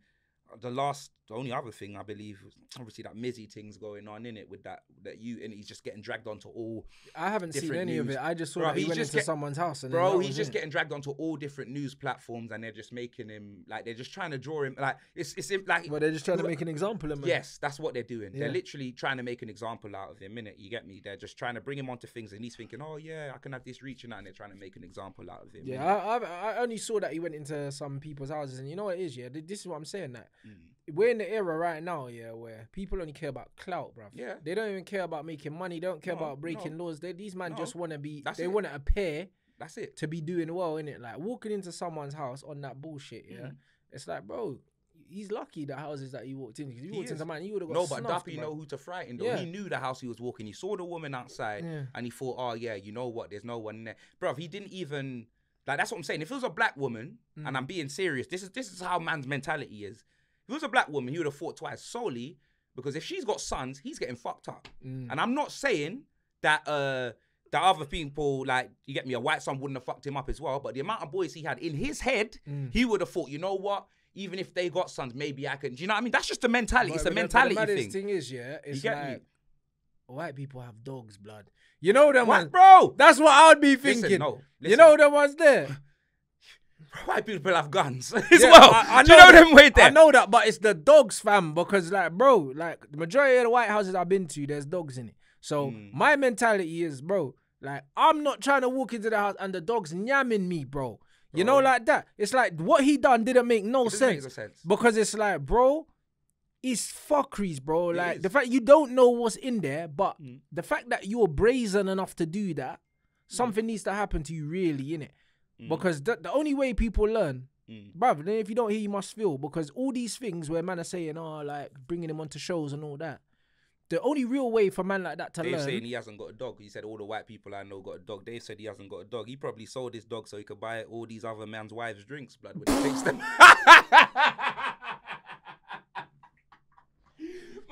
the last, the only other thing I believe, was obviously that Mizzy thing's going on in it with that that you and he's just getting dragged onto all I haven't seen any of it. I just saw Bro, that he went into get- someone's house and Bro, he's just it. getting dragged onto all different news platforms, and they're just making him like they're just trying to draw him like it's it's like But they're just trying to make an example of him. Yes, that's what they're doing. They're literally trying to make an example out of him. Minute, you get me? They're just trying to bring him onto things, and he's thinking, "Oh yeah, I can have this reach and that," and they're trying to make an example out of him. Yeah. I, I I only saw that he went into some people's houses, and you know what it is, yeah. This is what I'm saying. That Mm. We're in the era right now, yeah, where people only care about clout, bruv. Yeah. they don't even care about making money. They don't care No, about breaking no. laws. They, these men No. just want to be. That's they want to appear That's it. to be doing well in it. Like walking into someone's house on that bullshit. Yeah, Mm. it's like, bro, he's lucky the houses that he walked into. 'cause If he, He walked into is. mine, he would have got No, but snuffed, Duffy know who to frighten. Though Yeah. he knew the house he was walking. He saw the woman outside, Yeah. and he thought, "Oh yeah, you know what? There's no one there, bro." He didn't even like. That's what I'm saying. If it was a black woman, Mm. and I'm being serious, this is this is how man's mentality is. If it was a black woman, he would have thought twice solely because if she's got sons, he's getting fucked up. Mm. And I'm not saying that uh that other people like you get me a white son wouldn't have fucked him up as well, but the amount of boys he had in his head, Mm. he would have thought, you know what? Even if they got sons, maybe I can. Do you know what I mean? That's just the mentality. But- it's a the- mentality the thing. thing is, yeah, it's get me? like white people have dogs, blood. You know them What, ones, bro? That's what I would be Listen, thinking. no, You listen. know them ones there. White people have guns as Yeah, well. I, I Do you know that- them way there? I know that, but it's the dogs, fam. Because like, bro, like the majority of the white houses I've been to, there's dogs in it. So Mm. my mentality is, bro, like I'm not trying to walk into the house and the dog's nyamming me, bro. You know, like that. It's like what he done didn't make no It doesn't make sense. no sense. Because it's like, bro, it's fuckeries, bro. It like is. the fact you don't know what's in there, but Mm. the fact that you're brazen enough to do that, something needs to happen to you, really, innit? Mm. Because the, the only way people learn, Mm. bruv, then if you don't hear, you must feel. Because all these things where man are saying, oh, like bringing him onto shows and all that, the only real way for a man like that to Dave learn. saying he hasn't got a dog. He said all the white people I know got a dog. Dave said he hasn't got a dog. He probably sold his dog so he could buy all these other man's wives' drinks, blood, when he takes them.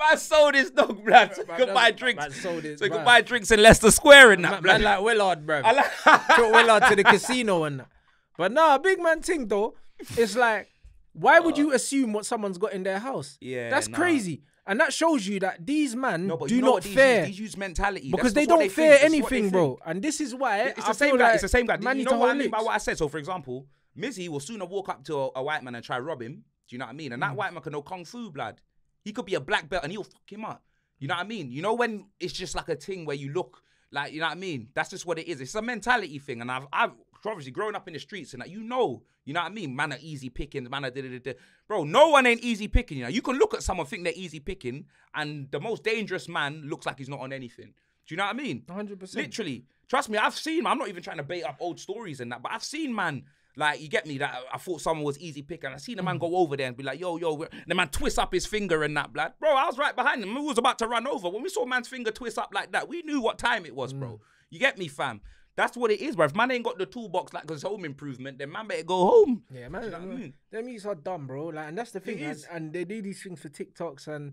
Man sold his dog, blood, so he Man could buy drinks. man sold his- so he man. buy drinks in Leicester Square and that, man, blood. man like Willard, bruv. I like- Took Willard to the casino and that. But nah, big man thing though, it's like, why would you assume what someone's got in their house? Yeah, That's nah. crazy. And that shows you that these men no, do you know not these fear. Use, these use mentality because they don't think. fear That's what they anything, bro. And this is why It's I the same guy. Like it's the same guy. man you know what I mean by what I said? So, for example, Mizzy will sooner walk up to a, a white man and try rob him. Do you know what I mean? Mm. And that white man can know kung fu blood. He could be a black belt and he'll fuck him up. You know what I mean? You know when it's just like a thing where you look like you know what I mean? That's just what it is. It's a mentality thing. And I've I've obviously growing up in the streets and that you know, you know what I mean? Man are easy pickings, man are da da da da. Bro, no one ain't easy picking. You know, you can look at someone think they're easy picking, and the most dangerous man looks like he's not on anything. Do you know what I mean? 100%. Literally, trust me, I've seen. I'm not even trying to bait up old stories and that, but I've seen man. Like you get me that I thought someone was easy pick, and I seen Mm. man go over there and be like, "Yo, yo," the man twist up his finger and that, blood, bro. I was right behind him. We was about to run over when we saw man's finger twist up like that. We knew what time it was, Mm. bro. You get me, fam? That's what it is, bro. If man ain't got the toolbox like his home improvement, then man better go home. Yeah, man. you know I them- mean? Them youths are dumb, bro. Like, and that's the thing. And, is. and they do these things for TikToks and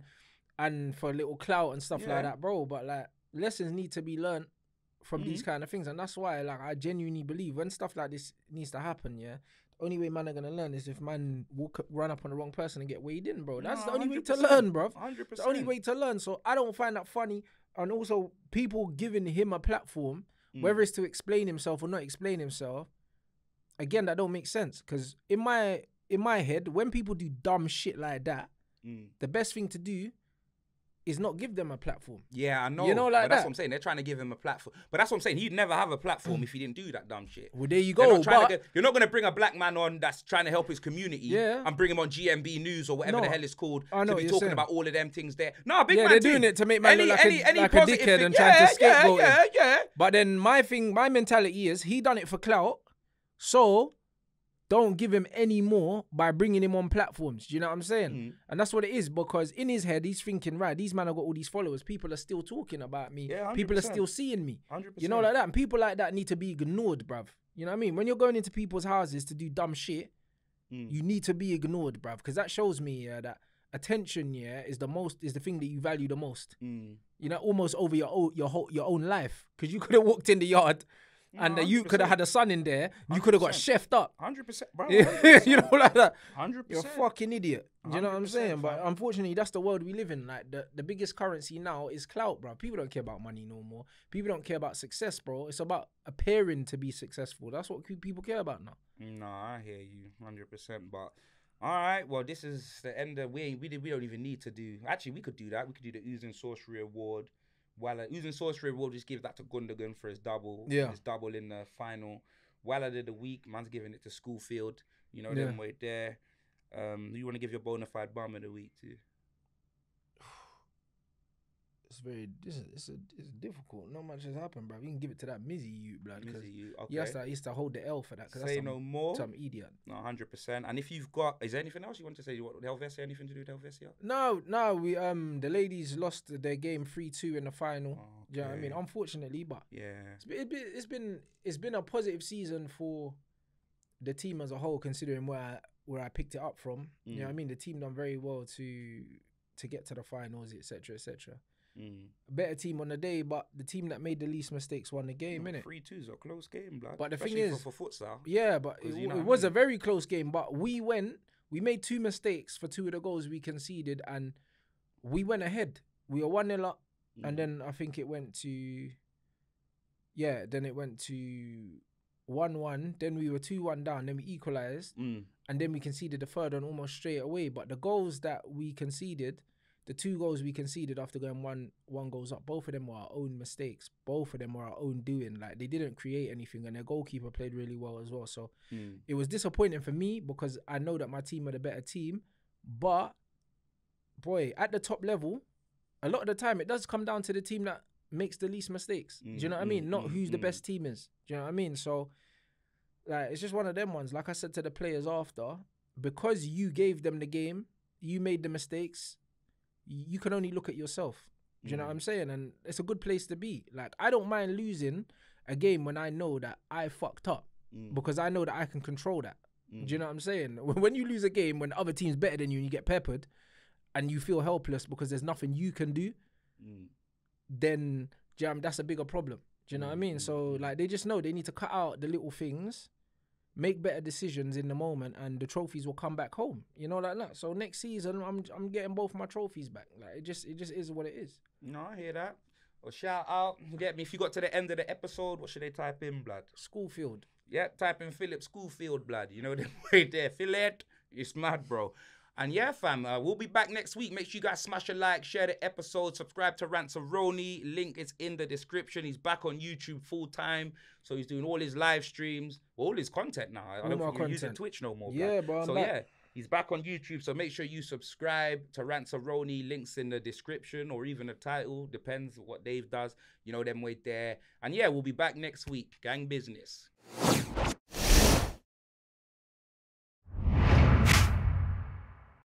and for little clout and stuff Yeah. like that, bro. But like, lessons need to be learned from these Mm-hmm. kind of things, and that's why, like, I genuinely believe when stuff like this needs to happen, yeah. The only way man are gonna learn is if man walk run up on the wrong person and get weighed in, bro. That's the No, only way to learn, bro. 100%. The only way to learn. So I don't find that funny. And also, people giving him a platform, Mm. whether it's to explain himself or not explain himself, again, that don't make sense. Because in my in my head, when people do dumb shit like that, Mm. the best thing to do is not give them a platform. Yeah, I know. You know, like but that's that. what I'm saying. They're trying to give him a platform. But that's what I'm saying. He'd never have a platform if he didn't do that dumb shit. Well, there you go. not But get, you're not going to bring a black man on that's trying to help his community Yeah. and bring him on GMB News or whatever No, the hell it's called I know to be talking saying. about all of them things there. No, big Yeah, man they're thing. doing it to make man any, look like a- any, any like a dickhead thing- and trying to yeah, scapegoat. Yeah, yeah, yeah. but then my thing, my mentality is he done it for clout, so don't give him any more by bringing him on platforms. Do you know what I'm saying? Mm. And that's what it is because in his head he's thinking, right, these man have got all these followers. People are still talking about me. Yeah, People are still seeing me. 100%. You know, like that. And people like that need to be ignored, bruv. You know what I mean? When you're going into people's houses to do dumb shit, Mm. you need to be ignored, bruv. Because that shows me yeah, that attention, yeah, is the most is the thing that you value the most. Mm. You know, almost over your own your whole your own life. Because you could have walked in the yard and uh, you could have had a son in there. You could have got 100%. chefed up. 100%, bro. you know, like that. 100%. You're a fucking idiot. Do you know what I'm saying? But unfortunately, that's the world we live in. Like the, the biggest currency now is clout, bro. People don't care about money no more. People don't care about success, bro. It's about appearing to be successful. That's what people care about now. No, I hear you, hundred percent. But all right, well, this is the end of we we we don't even need to do. Actually, we could do that. We could do the oozing sorcery award. Walla oozing sorcery will just give that to Gundogan for his double. Yeah. his double in the final. Walla did the week. Man's giving it to Schoolfield. You know Yeah. them way there. Um, you want to give your bona fide bum of the week too? It's very this is it's, a, it's difficult. Not much has happened, bro. You can give it to that Mizzy you blood. Cause Mizzy, you okay? he has to he has to hold the L for that. Say that's no some, more. Some idiot. No, hundred percent. And if you've got, is there anything else you want to say? You want Helvetia? Anything to do with Helvetia? No, no, we um the ladies lost their game three two in the final. Do you know I mean? Unfortunately, but Yeah. it's been, it's been it's been a positive season for the team as a whole, considering where I, where I picked it up from. You know what I Mm. mean? The team done very well to to get to the finals, etc., etc. Mm. Better team on the day, but the team that made the least mistakes won the game, innit? Three twos a close game, blood. But the thing is- for, for futsal. Yeah, but it, you know it I was a very close game. But we went, we made two mistakes for two of the goals we conceded, and we went ahead. We were one 0 up, Mm. and then I think it went to, yeah, then it went to one one. Then we were two one down. Then we equalized, Mm. and then we conceded the third one almost straight away. But the goals that we conceded, the two goals we conceded after going one one goals up, both of them were our own mistakes. Both of them were our own doing. Like they didn't create anything, and their goalkeeper played really well as well. So Mm. it was disappointing for me because I know that my team are the better team. But boy, at the top level, a lot of the time it does come down to the team that makes the least mistakes. Do you know what I Mm, mean? mm, Not mm, who's the mm. best team is. Do you know what I mean? So like it's just one of them ones. Like I said to the players after, because you gave them the game, you made the mistakes, you can only look at yourself. Do you know what Mm. I'm saying? And it's a good place to be. Like I don't mind losing a game when I know that I fucked up Mm. because I know that I can control that. Do you Mm. know what I'm saying? When you lose a game when the other team's better than you and you get peppered and you feel helpless because there's nothing you can do, Mm. then jam, that's a bigger problem. Do you know what I Mm, mean? mm, So like they just know they need to cut out the little things, make better decisions in the moment, and the trophies will come back home. You know like that. So next season, I'm I'm getting both my trophies back. Like it just it just is what it is. No, I hear that. Well, shout out. Get me. If you got to the end of the episode, what should they type in, blood? Schoolfield. Yeah, type in Philip Schoolfield, blood. You know them right there. Philip, it's mad, bro. And yeah, fam, uh, we'll be back next week. Make sure you guys smash a like, share the episode, subscribe to Rantseroni. Link is in the description. He's back on YouTube full time, so he's doing all his live streams, all his content now. I All don't think we're using content. Twitch no more. Yeah, bro, So back. yeah, he's back on YouTube. So make sure you subscribe to Rantseroni. Links in the description or even the title. Depends what Dave does. You know them way there. And yeah, we'll be back next week. Gang business.